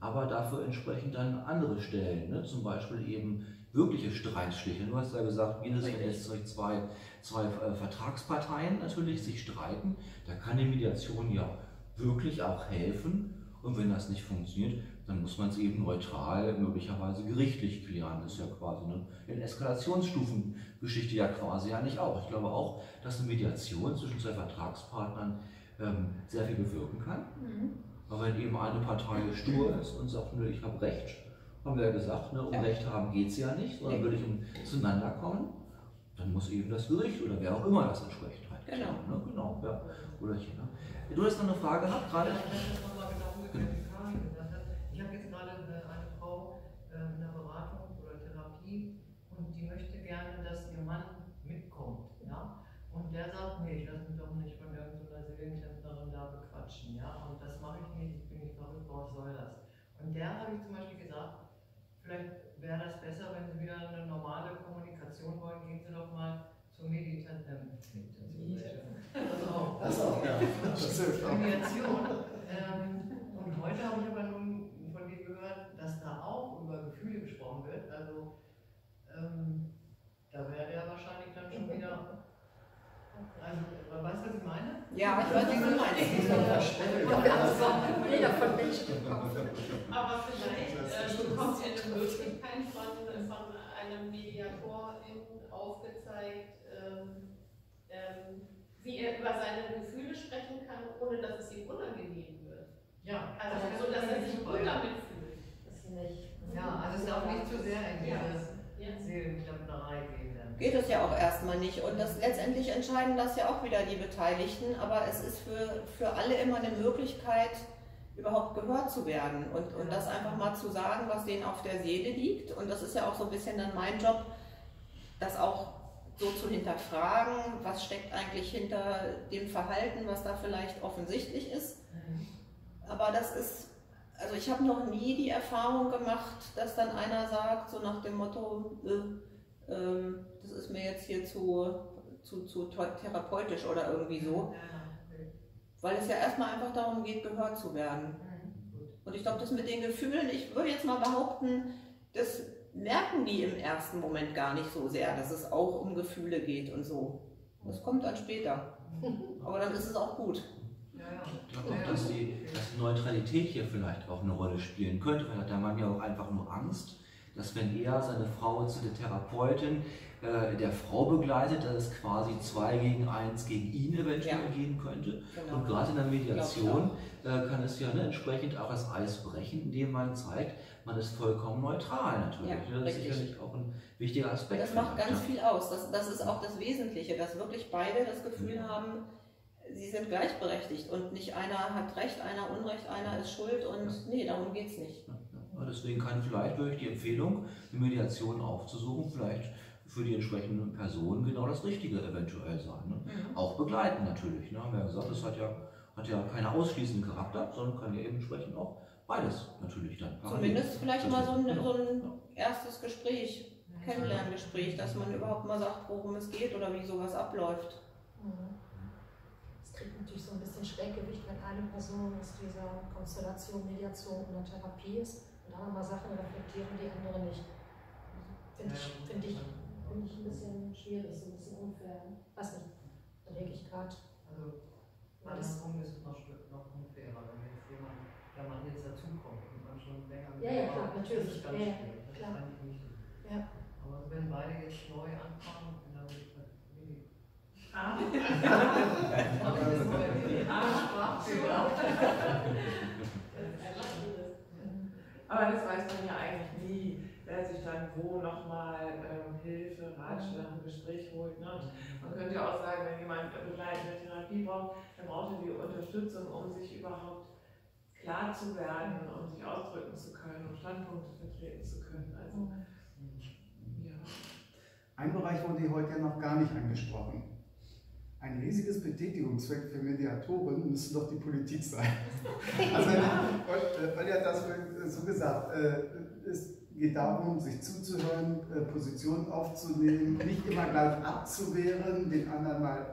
aber dafür entsprechend dann andere Stellen, ne? zum Beispiel eben wirkliche Streitstiche. Du hast ja gesagt, jedes wenn jetzt zwei, zwei äh, Vertragsparteien natürlich sich streiten, da kann die Mediation ja wirklich auch helfen. Und wenn das nicht funktioniert, dann muss man es eben neutral, möglicherweise gerichtlich klären. Das ist ja quasi eine, eine Eskalationsstufengeschichte ja quasi ja nicht auch. Ich glaube auch, dass eine Mediation zwischen zwei Vertragspartnern ähm, sehr viel bewirken kann. Mhm. Aber wenn eben eine Partei stur ist und sagt, nö, ich habe Recht, haben wir ja gesagt, ne, um Ja. Recht haben geht es ja nicht, sondern würde ich um zueinander kommen, dann muss eben das Gericht oder wer auch immer das entsprechend halt Genau. Ne? Genau, ja. Oder hier, ne? Du hast noch eine Frage gehabt, gerade? Ja, ich mal hat. Ich habe jetzt gerade eine, eine Frau äh, in der Beratung oder Therapie und die möchte gerne, dass ihr Mann mitkommt. Ja? Und der sagt, nee, ich lasse mich doch nicht da bequatschen. Ja? Und das mache ich nicht, ich bin nicht verrückt, was soll das? Und der habe ich zum Beispiel gesagt, vielleicht wäre das besser, wenn Sie wieder eine normale Kommunikation wollen, gehen Sie doch mal zur Meditation. Meditation. Also, Das auch, ja. Das hilft auch. Mediation. Ähm, und heute habe ich aber nun von dir gehört, dass da auch über Gefühle gesprochen wird. Also ähm, da wäre ja wahrscheinlich dann schon wieder. Also, weißt du, was ich meine? Ja, ich weiß, was du meinst. Jeder von Menschen Aber vielleicht äh, bekommt ihr eine Möglichkeit von, von einem Mediatorin aufgezeigt, ähm, ähm, wie er über seine Gefühle sprechen kann, ohne dass es ihm unangenehm wird. Ja, Also so, dass er sich gut damit fühlt. Das ich. Ja, also es darf nicht zu sehr in diese Ja. Seelenklempnerei. Geht es ja auch erstmal nicht. Und das letztendlich entscheiden das ja auch wieder die Beteiligten, aber es ist für, für alle immer eine Möglichkeit, überhaupt gehört zu werden und, und das einfach mal zu sagen, was denen auf der Seele liegt. Und das ist ja auch so ein bisschen dann mein Job, das auch so zu hinterfragen, was steckt eigentlich hinter dem Verhalten, was da vielleicht offensichtlich ist. Aber das ist, also ich habe noch nie die Erfahrung gemacht, dass dann einer sagt, so nach dem Motto, äh, ähm, ist mir jetzt hier zu, zu, zu therapeutisch oder irgendwie so. Weil es ja erstmal einfach darum geht, gehört zu werden. Mhm. Und ich glaube, das mit den Gefühlen, ich würde jetzt mal behaupten, das merken die im ersten Moment gar nicht so sehr, dass es auch um Gefühle geht und so. Das kommt dann später. Aber dann ist es auch gut. Ich glaube auch, dass die, dass die Neutralität hier vielleicht auch eine Rolle spielen könnte. Hat der Mann ja auch einfach nur Angst, dass wenn er seine Frau zu der Therapeutin äh, der Frau begleitet, dass es quasi zwei gegen eins gegen ihn eventuell Ja. gehen könnte. Genau. Und gerade in der Mediation äh, kann es ja ne, entsprechend auch das Eis brechen, indem man zeigt, man ist vollkommen neutral natürlich. Ja, Ne, das ist sicherlich auch ein wichtiger Aspekt. Das macht ganz ja. viel aus. Das, das ist auch das Wesentliche, dass wirklich beide das Gefühl Mhm. haben, sie sind gleichberechtigt und nicht einer hat Recht, einer Unrecht, einer ist schuld und nee, darum geht es nicht. Deswegen kann vielleicht durch die Empfehlung, die Mediation aufzusuchen, vielleicht für die entsprechenden Personen genau das Richtige eventuell sein. Ne? Mhm. Auch begleiten natürlich. Ne? Haben wir ja gesagt, das hat ja, hat ja keinen ausschließenden Charakter, sondern kann ja eben entsprechend auch beides natürlich dann. Zumindest vielleicht mal so ein, Genau. so ein erstes Gespräch, Kennenlerngespräch, dass man überhaupt mal sagt, worum es geht oder wie sowas abläuft. Mhm. Es kriegt natürlich so ein bisschen Schwergewicht, wenn eine Person aus dieser Konstellation Mediation oder Therapie ist und dann nochmal Sachen reflektieren, die andere nicht. Finde ich, finde ich, finde ich ein bisschen schwierig, so ein bisschen unfair. Weiß nicht, da denke ich gerade. Also, das- andersrum ist es noch, noch unfairer, wenn jetzt jemand, der Mann jetzt dazukommt und man schon länger mit Ja, ja, klar, natürlich. Das ist ganz Ja, ja, schwierig. Das klar. ist nicht so. Ja. Aber wenn beide jetzt neu anfangen, dann würde ich sagen, nee. Ah. [LAUGHS] [LAUGHS] Aber das weiß man ja eigentlich nie, wer sich dann wo nochmal ähm, Hilfe, Ratschlag, ein Gespräch holt. Ne? Man könnte ja auch sagen, wenn jemand begleitende Therapie braucht, dann braucht er die Unterstützung, um sich überhaupt klar zu werden, um sich ausdrücken zu können, um Standpunkte vertreten zu können. Also, ja. Ein Bereich wurde heute ja noch gar nicht angesprochen. Ein riesiges Betätigungsfeld für Mediatoren müsste doch die Politik sein. [LAUGHS] Also, äh, Olli hat das so gesagt, äh, es geht darum, sich zuzuhören, äh, Positionen aufzunehmen, nicht immer gleich abzuwehren, den anderen mal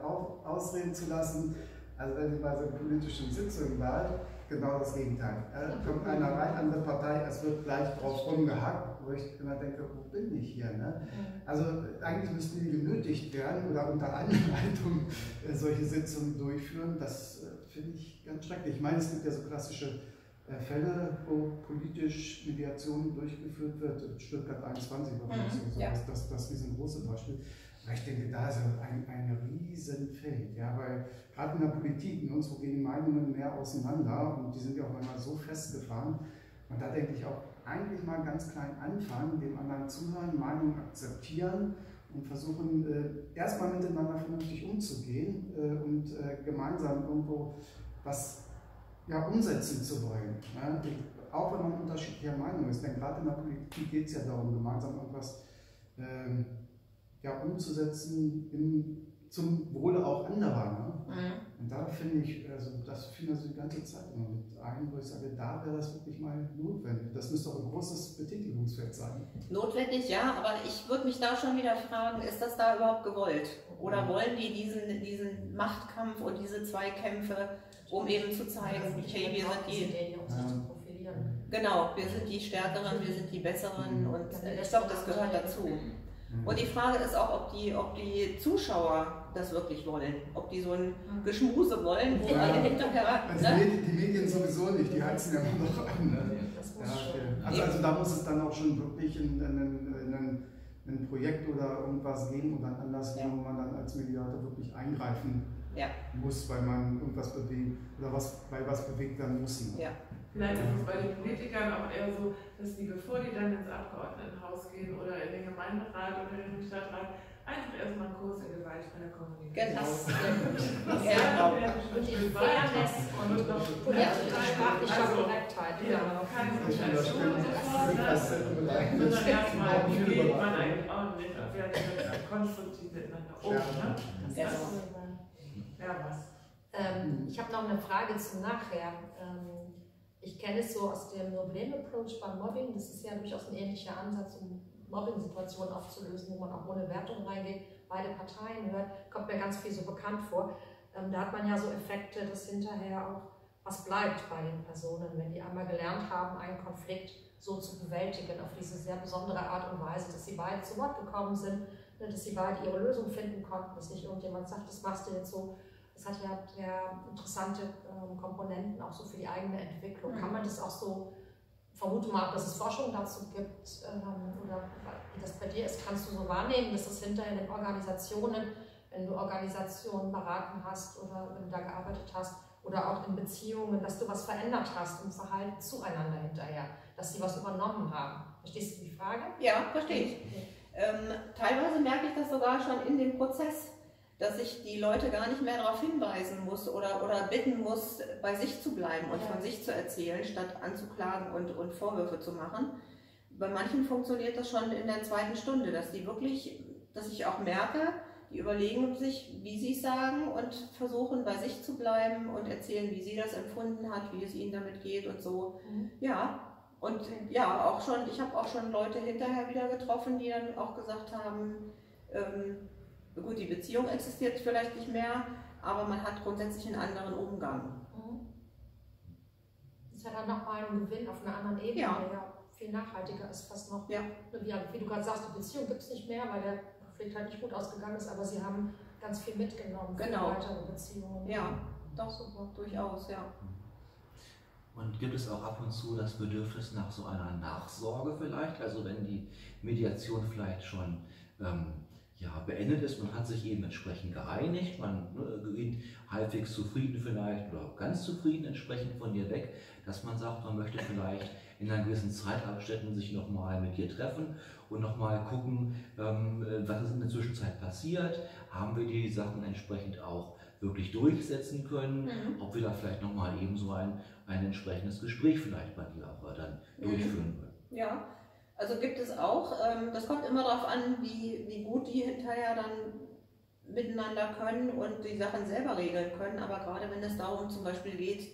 ausreden zu lassen. Also wenn ich bei so politischen Sitzung war, genau das Gegenteil. Kommt einer rein, andere Partei, es wird gleich drauf rumgehackt, wo ich immer denke, wo bin ich hier? Ne? Also eigentlich müssten die genötigt werden oder unter Anleitung äh, solche Sitzungen durchführen. Das äh, finde ich ganz schrecklich. Ich meine, es gibt ja so klassische äh, Fälle, wo politisch Mediation durchgeführt wird. Stuttgart 21 war Mhm, das, so, ja. das, das, das riesengroße Beispiel. Aber ich denke, da ist ein, ein Riesenfeld. Ja, weil gerade in der Politik, in uns, wo gehen die Meinungen mehr auseinander und die sind ja auch manchmal so festgefahren. Und da denke ich auch, eigentlich mal ganz klein anfangen, dem anderen zuhören, Meinungen akzeptieren und versuchen, äh, erstmal miteinander vernünftig umzugehen äh, und äh, gemeinsam irgendwo was ja, umsetzen zu wollen. Ne? Auch wenn man unterschiedlicher Meinung ist, denn gerade in der Politik geht es ja darum, gemeinsam irgendwas ähm, ja, umzusetzen in, zum Wohle auch anderer. Ne? Mhm. Und da finde ich, also das fiel mir so die ganze Zeit immer mit ein, wo ich sage, da wäre das wirklich mal notwendig. Das müsste auch ein großes Betätigungsfeld sein. Notwendig, ja, aber ich würde mich da schon wieder fragen, ist das da überhaupt gewollt? Oder wollen die diesen, diesen Machtkampf und diese Zweikämpfe, um eben zu zeigen, hey, wir sind die, Idee, um sich zu profilieren. genau, wir sind die Stärkeren, wir sind die Besseren und äh, ich glaube, das gehört dazu. Und die Frage ist auch, ob die, ob die Zuschauer das wirklich wollen. Ob die so ein Geschmuse wollen, wo Ja. alle hinterher. Also Ne? die, Medien, die Medien sowieso nicht, die heizen ja immer noch an. Ne? Ja, okay. also, also da muss es dann auch schon wirklich ein, ein, ein, ein Projekt oder irgendwas geben oder einen Anlass geben, wo man dann als Mediator wirklich eingreifen Ja. muss, weil man irgendwas bewegt oder was, weil was bewegt werden muss. Ja. Vielleicht ist es bei den Politikern auch eher so, dass die, bevor die dann ins Abgeordnetenhaus gehen oder in den Gemeinderat oder in den Stadtrat, einfach erstmal einen Kurs in gewaltfreier Kommunikation. Genau. Das Ja, genau. Und in Fairness und politischer, sprachlicher Also, Korrektheit. Ja, keine Situation sofort? Das sondern erstmal, wie geht man eigentlich ordentlich und wertschätzend konstruktiv miteinander um. Ne? Ja. Ja, was? Ähm, ich habe noch eine Frage zum Nachher. Ähm, ich kenne es so aus dem Problem-Approach beim Mobbing. Das ist ja durchaus ein ähnlicher Ansatz, um Mobbing-Situationen aufzulösen, wo man auch ohne Wertung reingeht, beide Parteien hört. Kommt mir ganz viel so bekannt vor. Ähm, da hat man ja so Effekte, dass hinterher auch was bleibt bei den Personen, wenn die einmal gelernt haben, einen Konflikt so zu bewältigen, auf diese sehr besondere Art und Weise, dass sie beide zu Wort gekommen sind, ne, dass sie beide ihre Lösung finden konnten, dass nicht irgendjemand sagt, das machst du jetzt so. Das hat ja sehr interessante ähm, Komponenten auch so für die eigene Entwicklung. Mhm. Kann man das auch so, vermute mal, dass es Forschung dazu gibt ähm, oder wie das bei dir ist, kannst du so wahrnehmen, dass das hinterher in den Organisationen, wenn du Organisationen beraten hast oder wenn du da gearbeitet hast, oder auch in Beziehungen, dass du was verändert hast im Verhalten zueinander hinterher, dass sie was übernommen haben. Verstehst du die Frage? Ja, verstehe ich. Ähm, teilweise merke ich das sogar schon in dem Prozess, dass ich die Leute gar nicht mehr darauf hinweisen muss oder, oder bitten muss, bei sich zu bleiben und Ja. von sich zu erzählen, statt anzuklagen und, und Vorwürfe zu machen. Bei manchen funktioniert das schon in der zweiten Stunde, dass die wirklich, dass ich auch merke, die überlegen sich, wie sie es sagen und versuchen bei sich zu bleiben und erzählen, wie sie das empfunden hat, wie es ihnen damit geht und so. Mhm. Ja, und ja, auch schon, ich habe auch schon Leute hinterher wieder getroffen, die dann auch gesagt haben, ähm, gut, die Beziehung existiert vielleicht nicht mehr, aber man hat grundsätzlich einen anderen Umgang. Mhm. Das ist ja dann nochmal ein Gewinn auf einer anderen Ebene, Ja. der ja viel nachhaltiger ist, fast noch. Ja. Wie, wie du gerade sagst, die Beziehung gibt es nicht mehr, weil der Konflikt halt nicht gut ausgegangen ist, aber sie haben ganz viel mitgenommen für Genau. weitere Beziehungen. Ja, doch, super. durchaus, ja. Und gibt es auch ab und zu das Bedürfnis nach so einer Nachsorge vielleicht? Also wenn die Mediation vielleicht schon ähm, ja, beendet ist, man hat sich eben entsprechend geeinigt, man ne, geht halbwegs zufrieden vielleicht oder ganz zufrieden entsprechend von dir weg, dass man sagt, man möchte vielleicht in einer gewissen Zeitabständen sich nochmal mit dir treffen und nochmal gucken, ähm, äh, was ist in der Zwischenzeit passiert, haben wir die Sachen entsprechend auch wirklich durchsetzen können, Mhm. ob wir da vielleicht nochmal eben so ein, ein entsprechendes Gespräch vielleicht bei dir auch dann Mhm. durchführen können. Ja, also gibt es auch. Ähm, das kommt immer darauf an, wie, wie gut die hinterher dann miteinander können und die Sachen selber regeln können. Aber gerade wenn es darum zum Beispiel geht,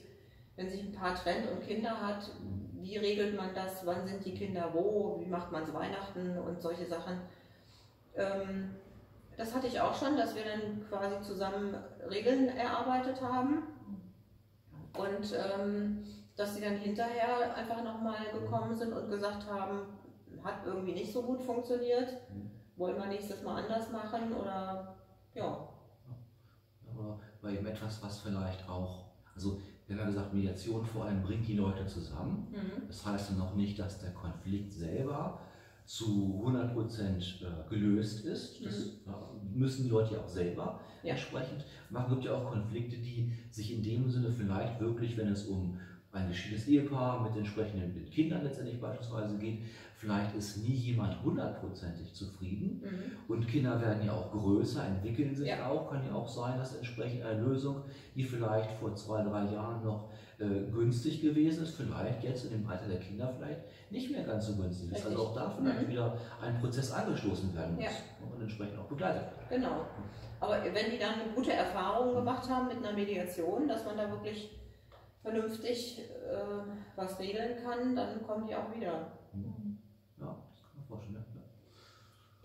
wenn sich ein Paar trennt und Kinder hat, wie regelt man das? Wann sind die Kinder wo? Wie macht man es Weihnachten und solche Sachen? Ähm, das hatte ich auch schon, dass wir dann quasi zusammen Regeln erarbeitet haben. Und ähm, dass sie dann hinterher einfach nochmal gekommen sind und gesagt haben, hat irgendwie nicht so gut funktioniert, Mhm. wollen wir nächstes Mal anders machen oder ja. Aber bei eben etwas, was vielleicht auch, also wir haben ja gesagt, Mediation vor allem bringt die Leute zusammen. Mhm. Das heißt ja noch nicht, dass der Konflikt selber zu 100% äh, gelöst ist. Das ja, müssen die Leute ja auch selber Mhm. Ja. entsprechend machen. Es gibt ja auch Konflikte, die sich in dem Sinne vielleicht wirklich, wenn es um ein geschiedenes Ehepaar mit entsprechenden mit Kindern letztendlich beispielsweise geht, vielleicht ist nie jemand hundertprozentig zufrieden. Mhm. Und Kinder werden ja auch größer, entwickeln sich Ja. auch. Kann ja auch sein, dass entsprechend eine Lösung, die vielleicht vor zwei, drei Jahren noch äh, günstig gewesen ist, vielleicht jetzt in dem Alter der Kinder vielleicht nicht mehr ganz so günstig ist. Also auch da vielleicht Mhm. wieder ein Prozess angestoßen werden muss Ja. und entsprechend auch begleitet wird. Genau. Aber wenn die dann gute Erfahrungen gemacht haben mit einer Mediation, dass man da wirklich vernünftig äh, was regeln kann, dann kommen die auch wieder. Ja, das kann man vorstellen. Ja.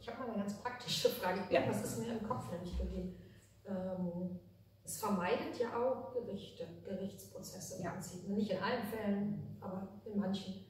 Ich habe mal eine ganz praktische Frage. Ja. Was ist mir im Kopf nämlich geblieben? Ähm, es vermeidet ja auch Gerichte, Gerichtsprozesse im Ja. Prinzip. Nicht in allen Fällen, aber in manchen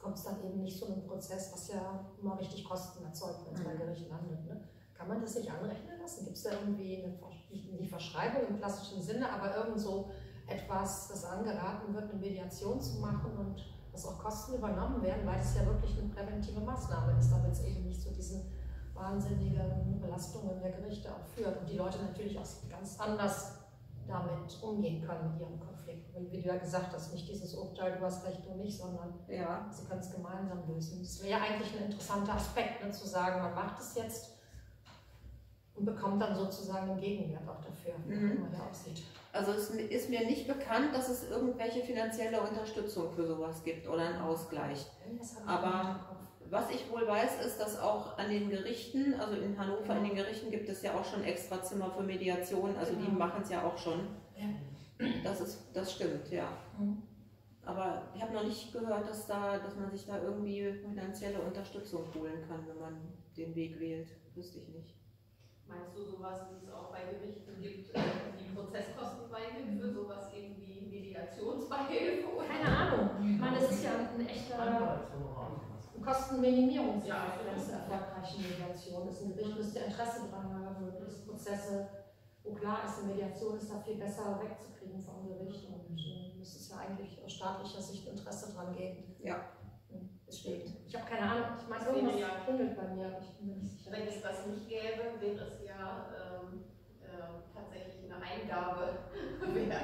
kommt es dann eben nicht zu einem Prozess, was ja immer richtig Kosten erzeugt, wenn es bei Mhm. Gericht landet. Ne? Kann man das nicht anrechnen lassen? Gibt es da irgendwie eine nicht die Verschreibung im klassischen Sinne, aber irgend so etwas, das angeraten wird, eine Mediation zu machen und dass auch Kosten übernommen werden, weil es ja wirklich eine präventive Maßnahme ist, damit es eben nicht zu diesen wahnsinnigen Belastungen der Gerichte auch führt und die Leute natürlich auch ganz anders damit umgehen können mit ihrem Konflikt. Wie, wie du ja gesagt hast, nicht dieses Urteil, du hast recht, du nicht, sondern Ja, sie können es gemeinsam lösen. Das wäre ja eigentlich ein interessanter Aspekt, ne, zu sagen, man macht es jetzt und bekommt dann sozusagen einen Gegenwert auch dafür, wie Mhm. auch immer der aussieht. also es ist mir nicht bekannt, dass es irgendwelche finanzielle Unterstützung für sowas gibt oder einen Ausgleich. Aber-. Was ich wohl weiß, ist, dass auch an den Gerichten, also in Hannover in den Gerichten gibt es ja auch schon extra Zimmer für Mediation, also die Genau. machen es ja auch schon. Ja. Das ist, das stimmt, ja. Mhm. Aber ich habe noch nicht gehört, dass da, dass man sich da irgendwie finanzielle Unterstützung holen kann, wenn man den Weg wählt. Wüsste ich nicht. Meinst du sowas, wie es auch bei Gerichten gibt, äh, die Prozesskostenbeihilfe, sowas eben wie Mediationsbeihilfe? oder? Keine Ahnung. Ich meine, das ist ja ein echter Kostenminimierungseffekt, Ja. es eine erfolgreiche Mediation ist. Ein Gericht müsste Interesse daran haben, möglichst Prozesse, wo klar ist, eine Mediation ist da viel besser wegzukriegen vom Gericht. Und äh, müsste es ja eigentlich aus staatlicher Sicht Interesse dran geben. Ja. Besteht. Ich habe keine Ahnung. Ich meine, Das irgendwas ja- klingelt bei mir, aber ich bin mir nicht sicher. Wenn es das nicht gäbe, wäre es ja ähm, äh, tatsächlich eine Eingabe [LAUGHS] wert.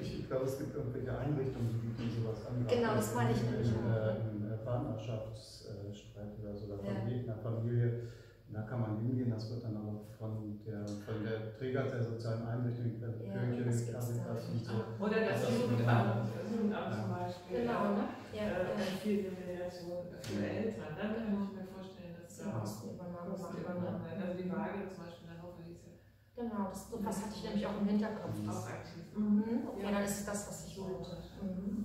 Ich, ich glaube, es gibt irgendwelche Einrichtungen, die bieten sowas an. Genau, das meine ich in, nämlich in, auch. äh, in äh, Partnerschaftsstreit oder so, oder Ja. Familie, in der Familie. Da kann man hingehen, das wird dann aber von der, von der Träger der sozialen Einrichtung, der Ja, Kirche, das Caritas und nicht. so. Oder das Das ist Jugendamt, das Jugendamt zum Beispiel. Genau, ne? Ja, Äh, ja. eine Mediation für Eltern. Dann kann ich mir vorstellen, dass Ja. da Kostenübernahme Kosten machen. übernommen werden. Also die Waage zum Beispiel in Hannover hieß ja Genau, das, sowas hatte ich nämlich auch im Hinterkopf. auch aktiv. Mhm. Okay, dann ist das, was ich meinte. Mhm.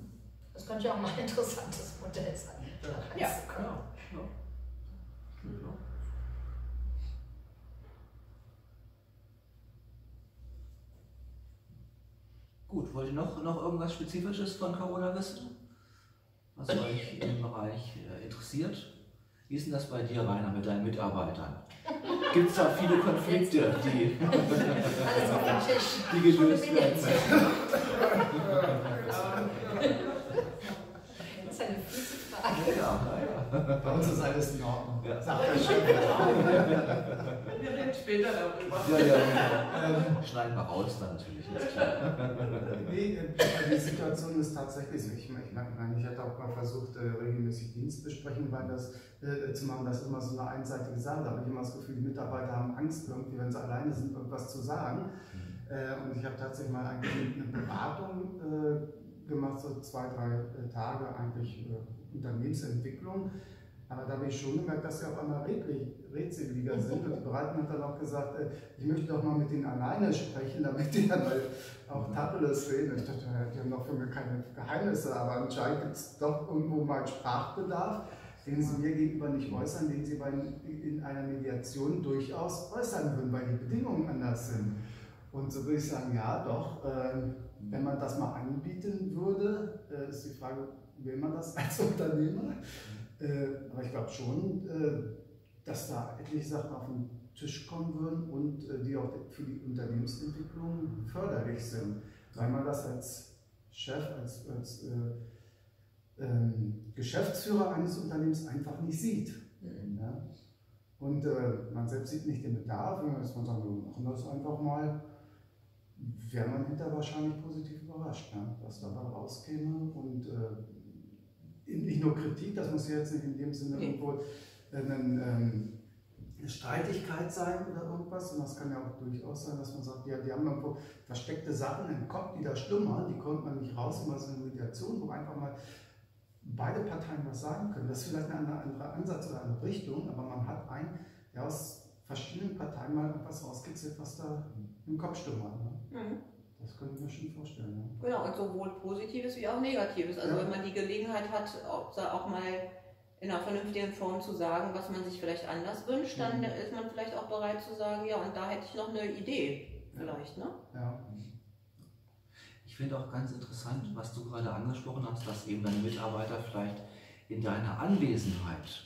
Das könnte ja auch mal ein interessantes Modell sein. da Ja. reinzukommen. Gut, wollt ihr noch, noch irgendwas Spezifisches von Carola wissen? Was euch im Bereich äh, interessiert? Wie ist denn das bei dir, Rainer, mit deinen Mitarbeitern? [LAUGHS] Gibt es da viele Konflikte, die, [LAUGHS] die gelöst werden? [LAUGHS] Das ist eine fiese Frage. Ja, ja. Bei uns ist alles in Ordnung. Ja. Sagt der Chef. Wir reden später darüber. Ja, ja, ja. [LAUGHS] Schneiden wir raus dann natürlich. Nee, äh, die Situation ist tatsächlich so. Ich meine, ich, meine, ich hatte auch mal versucht, äh, regelmäßig Dienstbesprechungen weil das, äh, zu machen. Das ist immer so eine einseitige Sache. Da habe ich immer das Gefühl, die Mitarbeiter haben Angst, irgendwie, wenn sie alleine sind, irgendwas zu sagen. Äh, und ich habe tatsächlich mal eine Beratung äh, gemacht, so zwei, drei Tage eigentlich Unternehmensentwicklung. Aber da habe ich schon gemerkt, dass sie auf einmal redseliger sind. Und die Beratung hat dann auch gesagt, äh, ich möchte doch mal mit denen alleine sprechen, damit die dann halt auch Tacheles reden. Ich dachte, die haben doch für mich keine Geheimnisse, aber anscheinend gibt es doch irgendwo mal einen Sprachbedarf, den sie mir gegenüber nicht äußern, den sie bei, in einer Mediation durchaus äußern würden, weil die Bedingungen anders sind. Und so würde ich sagen, ja doch, äh, wenn man das mal anbieten würde, äh, ist die Frage, will man das als [LAUGHS] Unternehmer? Äh, aber ich glaube schon, äh, dass da etliche Sachen auf den Tisch kommen würden und äh, die auch für die Unternehmensentwicklung förderlich sind, weil man das als Chef, als, als äh, ähm, Geschäftsführer eines Unternehmens einfach nicht sieht. Ja? Und äh, man selbst sieht nicht den Bedarf, und dass man sagt, wir machen das einfach mal, wäre man hinterher wahrscheinlich positiv überrascht, ja? was dabei rauskäme. Und äh, nicht nur Kritik, das muss jetzt nicht in dem Sinne Nee. irgendwo eine, ähm, eine Streitigkeit sein oder irgendwas, und das kann ja auch durchaus sein, dass man sagt, ja, die haben irgendwo versteckte Sachen im Kopf, die da schlummern, die kommt man nicht raus, immer so eine Mediation, wo einfach mal beide Parteien was sagen können. Das ist vielleicht ein anderer Ansatz oder eine Richtung, aber man hat ein, ja, aus verschiedenen Parteien mal etwas rauskitzelt, was da im Kopf schlummert. Ne? Mhm. Das können wir schon vorstellen. Ne? Genau, und sowohl Positives wie auch Negatives. Also Ja. wenn man die Gelegenheit hat, auch, auch mal in einer vernünftigen Form zu sagen, was man sich vielleicht anders wünscht, dann Mhm. ist man vielleicht auch bereit zu sagen, ja, und da hätte ich noch eine Idee vielleicht, ne? Ja. Ich finde auch ganz interessant, was du gerade angesprochen hast, dass eben deine Mitarbeiter vielleicht in deiner Anwesenheit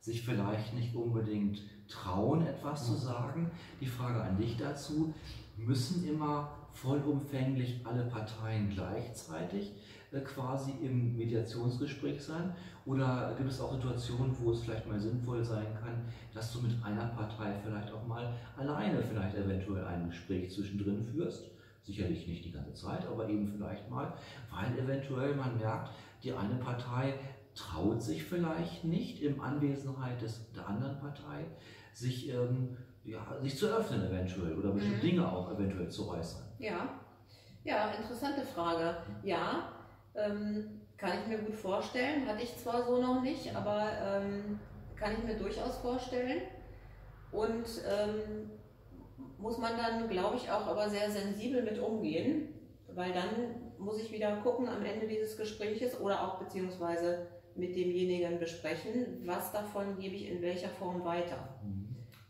sich vielleicht nicht unbedingt trauen, etwas zu sagen. Die Frage an dich dazu, müssen immer vollumfänglich alle Parteien gleichzeitig äh, quasi im Mediationsgespräch sein? Oder gibt es auch Situationen, wo es vielleicht mal sinnvoll sein kann, dass du mit einer Partei vielleicht auch mal alleine vielleicht eventuell ein Gespräch zwischendrin führst? Sicherlich nicht die ganze Zeit, aber eben vielleicht mal, weil eventuell man merkt, die eine Partei traut sich vielleicht nicht in Anwesenheit des, der anderen Partei, sich, ähm, ja, sich zu öffnen eventuell oder bestimmte Mhm. Dinge auch eventuell zu äußern. Ja, ja, interessante Frage. Ja, ähm, kann ich mir gut vorstellen. Hatte ich zwar so noch nicht, aber ähm, kann ich mir durchaus vorstellen. Und ähm, muss man dann, glaube ich, auch aber sehr sensibel mit umgehen, weil dann muss ich wieder gucken am Ende dieses Gespräches oder auch beziehungsweise mit demjenigen besprechen, was davon gebe ich in welcher Form weiter.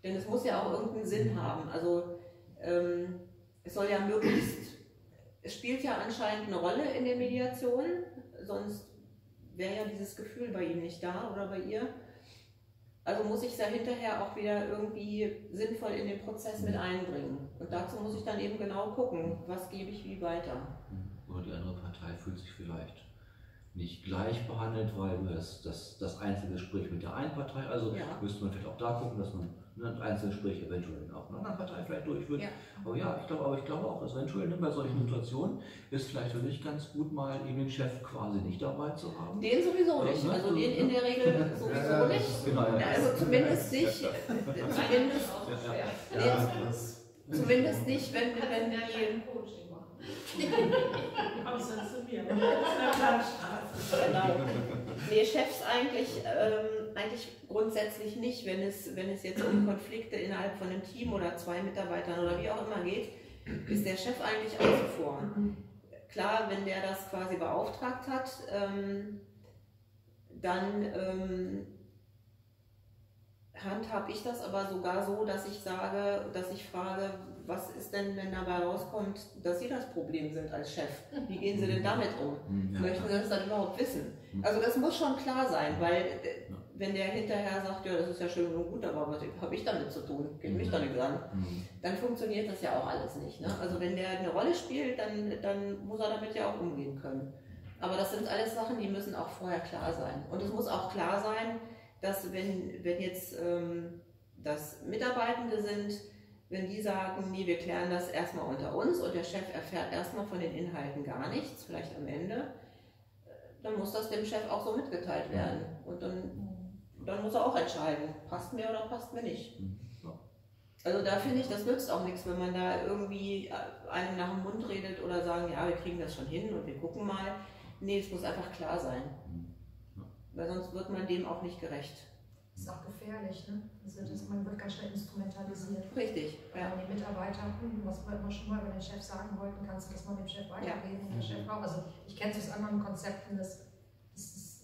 Denn es muss ja auch irgendeinen Sinn haben. Also ähm, es soll ja möglichst, es spielt ja anscheinend eine Rolle in der Mediation, sonst wäre ja dieses Gefühl bei ihm nicht da oder bei ihr. Also muss ich es ja hinterher auch wieder irgendwie sinnvoll in den Prozess mit einbringen. Und dazu muss ich dann eben genau gucken, was gebe ich wie weiter. Oder die andere Partei fühlt sich vielleicht nicht gleich behandelt, weil das, das, das Einzelgespräch mit der einen Partei, also Ja. müsste man vielleicht auch da gucken, dass man ne, ein Einzelgespräch eventuell auch einer anderen Partei vielleicht durchführt. Ja. Aber ja, ich glaube, aber ich glaube auch, dass eventuell ne, bei solchen Situationen ist vielleicht wirklich ganz gut, mal eben den Chef quasi nicht dabei zu haben. Den sowieso nicht. Also den in der Regel [LAUGHS] sowieso nicht. Genau, ja. Also zumindest nicht, [LAUGHS] zumindest, Ja, das, zumindest nicht, wenn, wenn die kein Coaching machen. [LAUGHS] Außer zu mir. Genau. Nee, Chefs eigentlich, ähm, eigentlich grundsätzlich nicht, wenn es, wenn es jetzt um Konflikte innerhalb von einem Team oder zwei Mitarbeitern oder wie auch immer geht, ist der Chef eigentlich außen vor. Klar, wenn der das quasi beauftragt hat, ähm, dann ähm, handhab ich das aber sogar so, dass ich sage, dass ich frage, was ist denn, wenn dabei rauskommt, dass Sie das Problem sind als Chef? Wie gehen Sie denn damit um? Hm, ja, Möchten Sie das dann überhaupt wissen? Mhm. Also das muss schon klar sein, weil äh. Wenn der hinterher sagt, ja, das ist ja schön und gut, aber was habe ich damit zu tun? Geht mich Mhm. doch nichts an. Hm. Dann funktioniert das ja auch alles nicht. Ne? Also wenn der eine Rolle spielt, dann, dann muss er damit ja auch umgehen können. Aber das sind alles Sachen, die müssen auch vorher klar sein. Und es muss auch klar sein, dass wenn, wenn jetzt ähm, das Mitarbeitende sind, wenn die sagen, nee, wir klären das erstmal unter uns und der Chef erfährt erstmal von den Inhalten gar nichts, vielleicht am Ende, dann muss das dem Chef auch so mitgeteilt werden. Und dann, dann muss er auch entscheiden, passt mir oder passt mir nicht. Ja. Also da finde ich, das nützt auch nichts, wenn man da irgendwie äh, einem nach dem Mund redet oder sagen, ja, wir kriegen das schon hin und wir gucken mal. Nee, es muss einfach klar sein. Ja. Weil sonst wird man dem auch nicht gerecht. Das ist auch gefährlich, ne? Also das, man wird ganz schnell instrumentalisiert. Richtig, ja. Ja. Die Mitarbeiter, hm, was wir immer schon mal über den Chef sagen wollten, kannst du das mal dem Chef weitergeben. Und der Chef auch. Also ich kenne es aus anderen Konzepten, dass,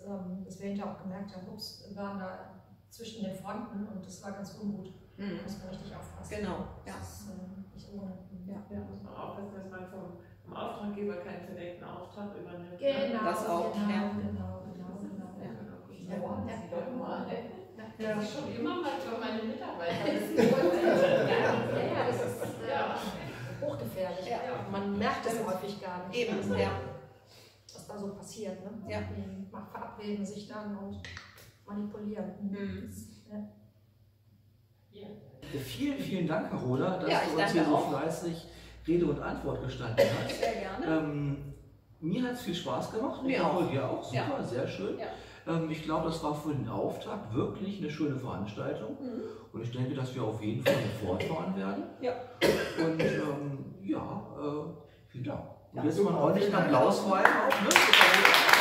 ähm, dass wir hinterher auch gemerkt haben, ups, wir waren da zwischen den Fronten und das war ganz ungut. Da Mhm. muss man richtig aufpassen. Genau, ja. Das ist ähm, nicht ohne. Ja. Ja, muss man aufpassen, dass man vom, vom Auftraggeber keinen verdeckten Auftrag übernimmt. Genau, Das auch, genau, ja. genau, genau, genau. Ja. Ja, ja, doch mal. Ja. Das ist schon immer mal für meine Mitarbeiter. [LAUGHS] Ja, ja, das ist äh, Ja. hochgefährlich. Ja. Man merkt es häufig gar nicht, Eben, ja. Da so passiert. Ne? Ja. Die verabreden sich dann und manipulieren. Mhm. Ja. Vielen, vielen Dank, Carola, dass Ja, du uns hier so auch. fleißig Rede und Antwort gestanden [LAUGHS] hast. Sehr gerne. Ähm, mir hat es viel Spaß gemacht. Mir ich auch. dir auch. Super, sehr schön. Ja. Ähm, ich glaube, das war für den Auftakt wirklich eine schöne Veranstaltung. Mhm. Und ich denke, dass wir auf jeden Fall fortfahren werden. Ja. Und ähm, ja, äh, vielen Dank. Und mal super. einen ordentlichen Applaus vor allem auch. Ne?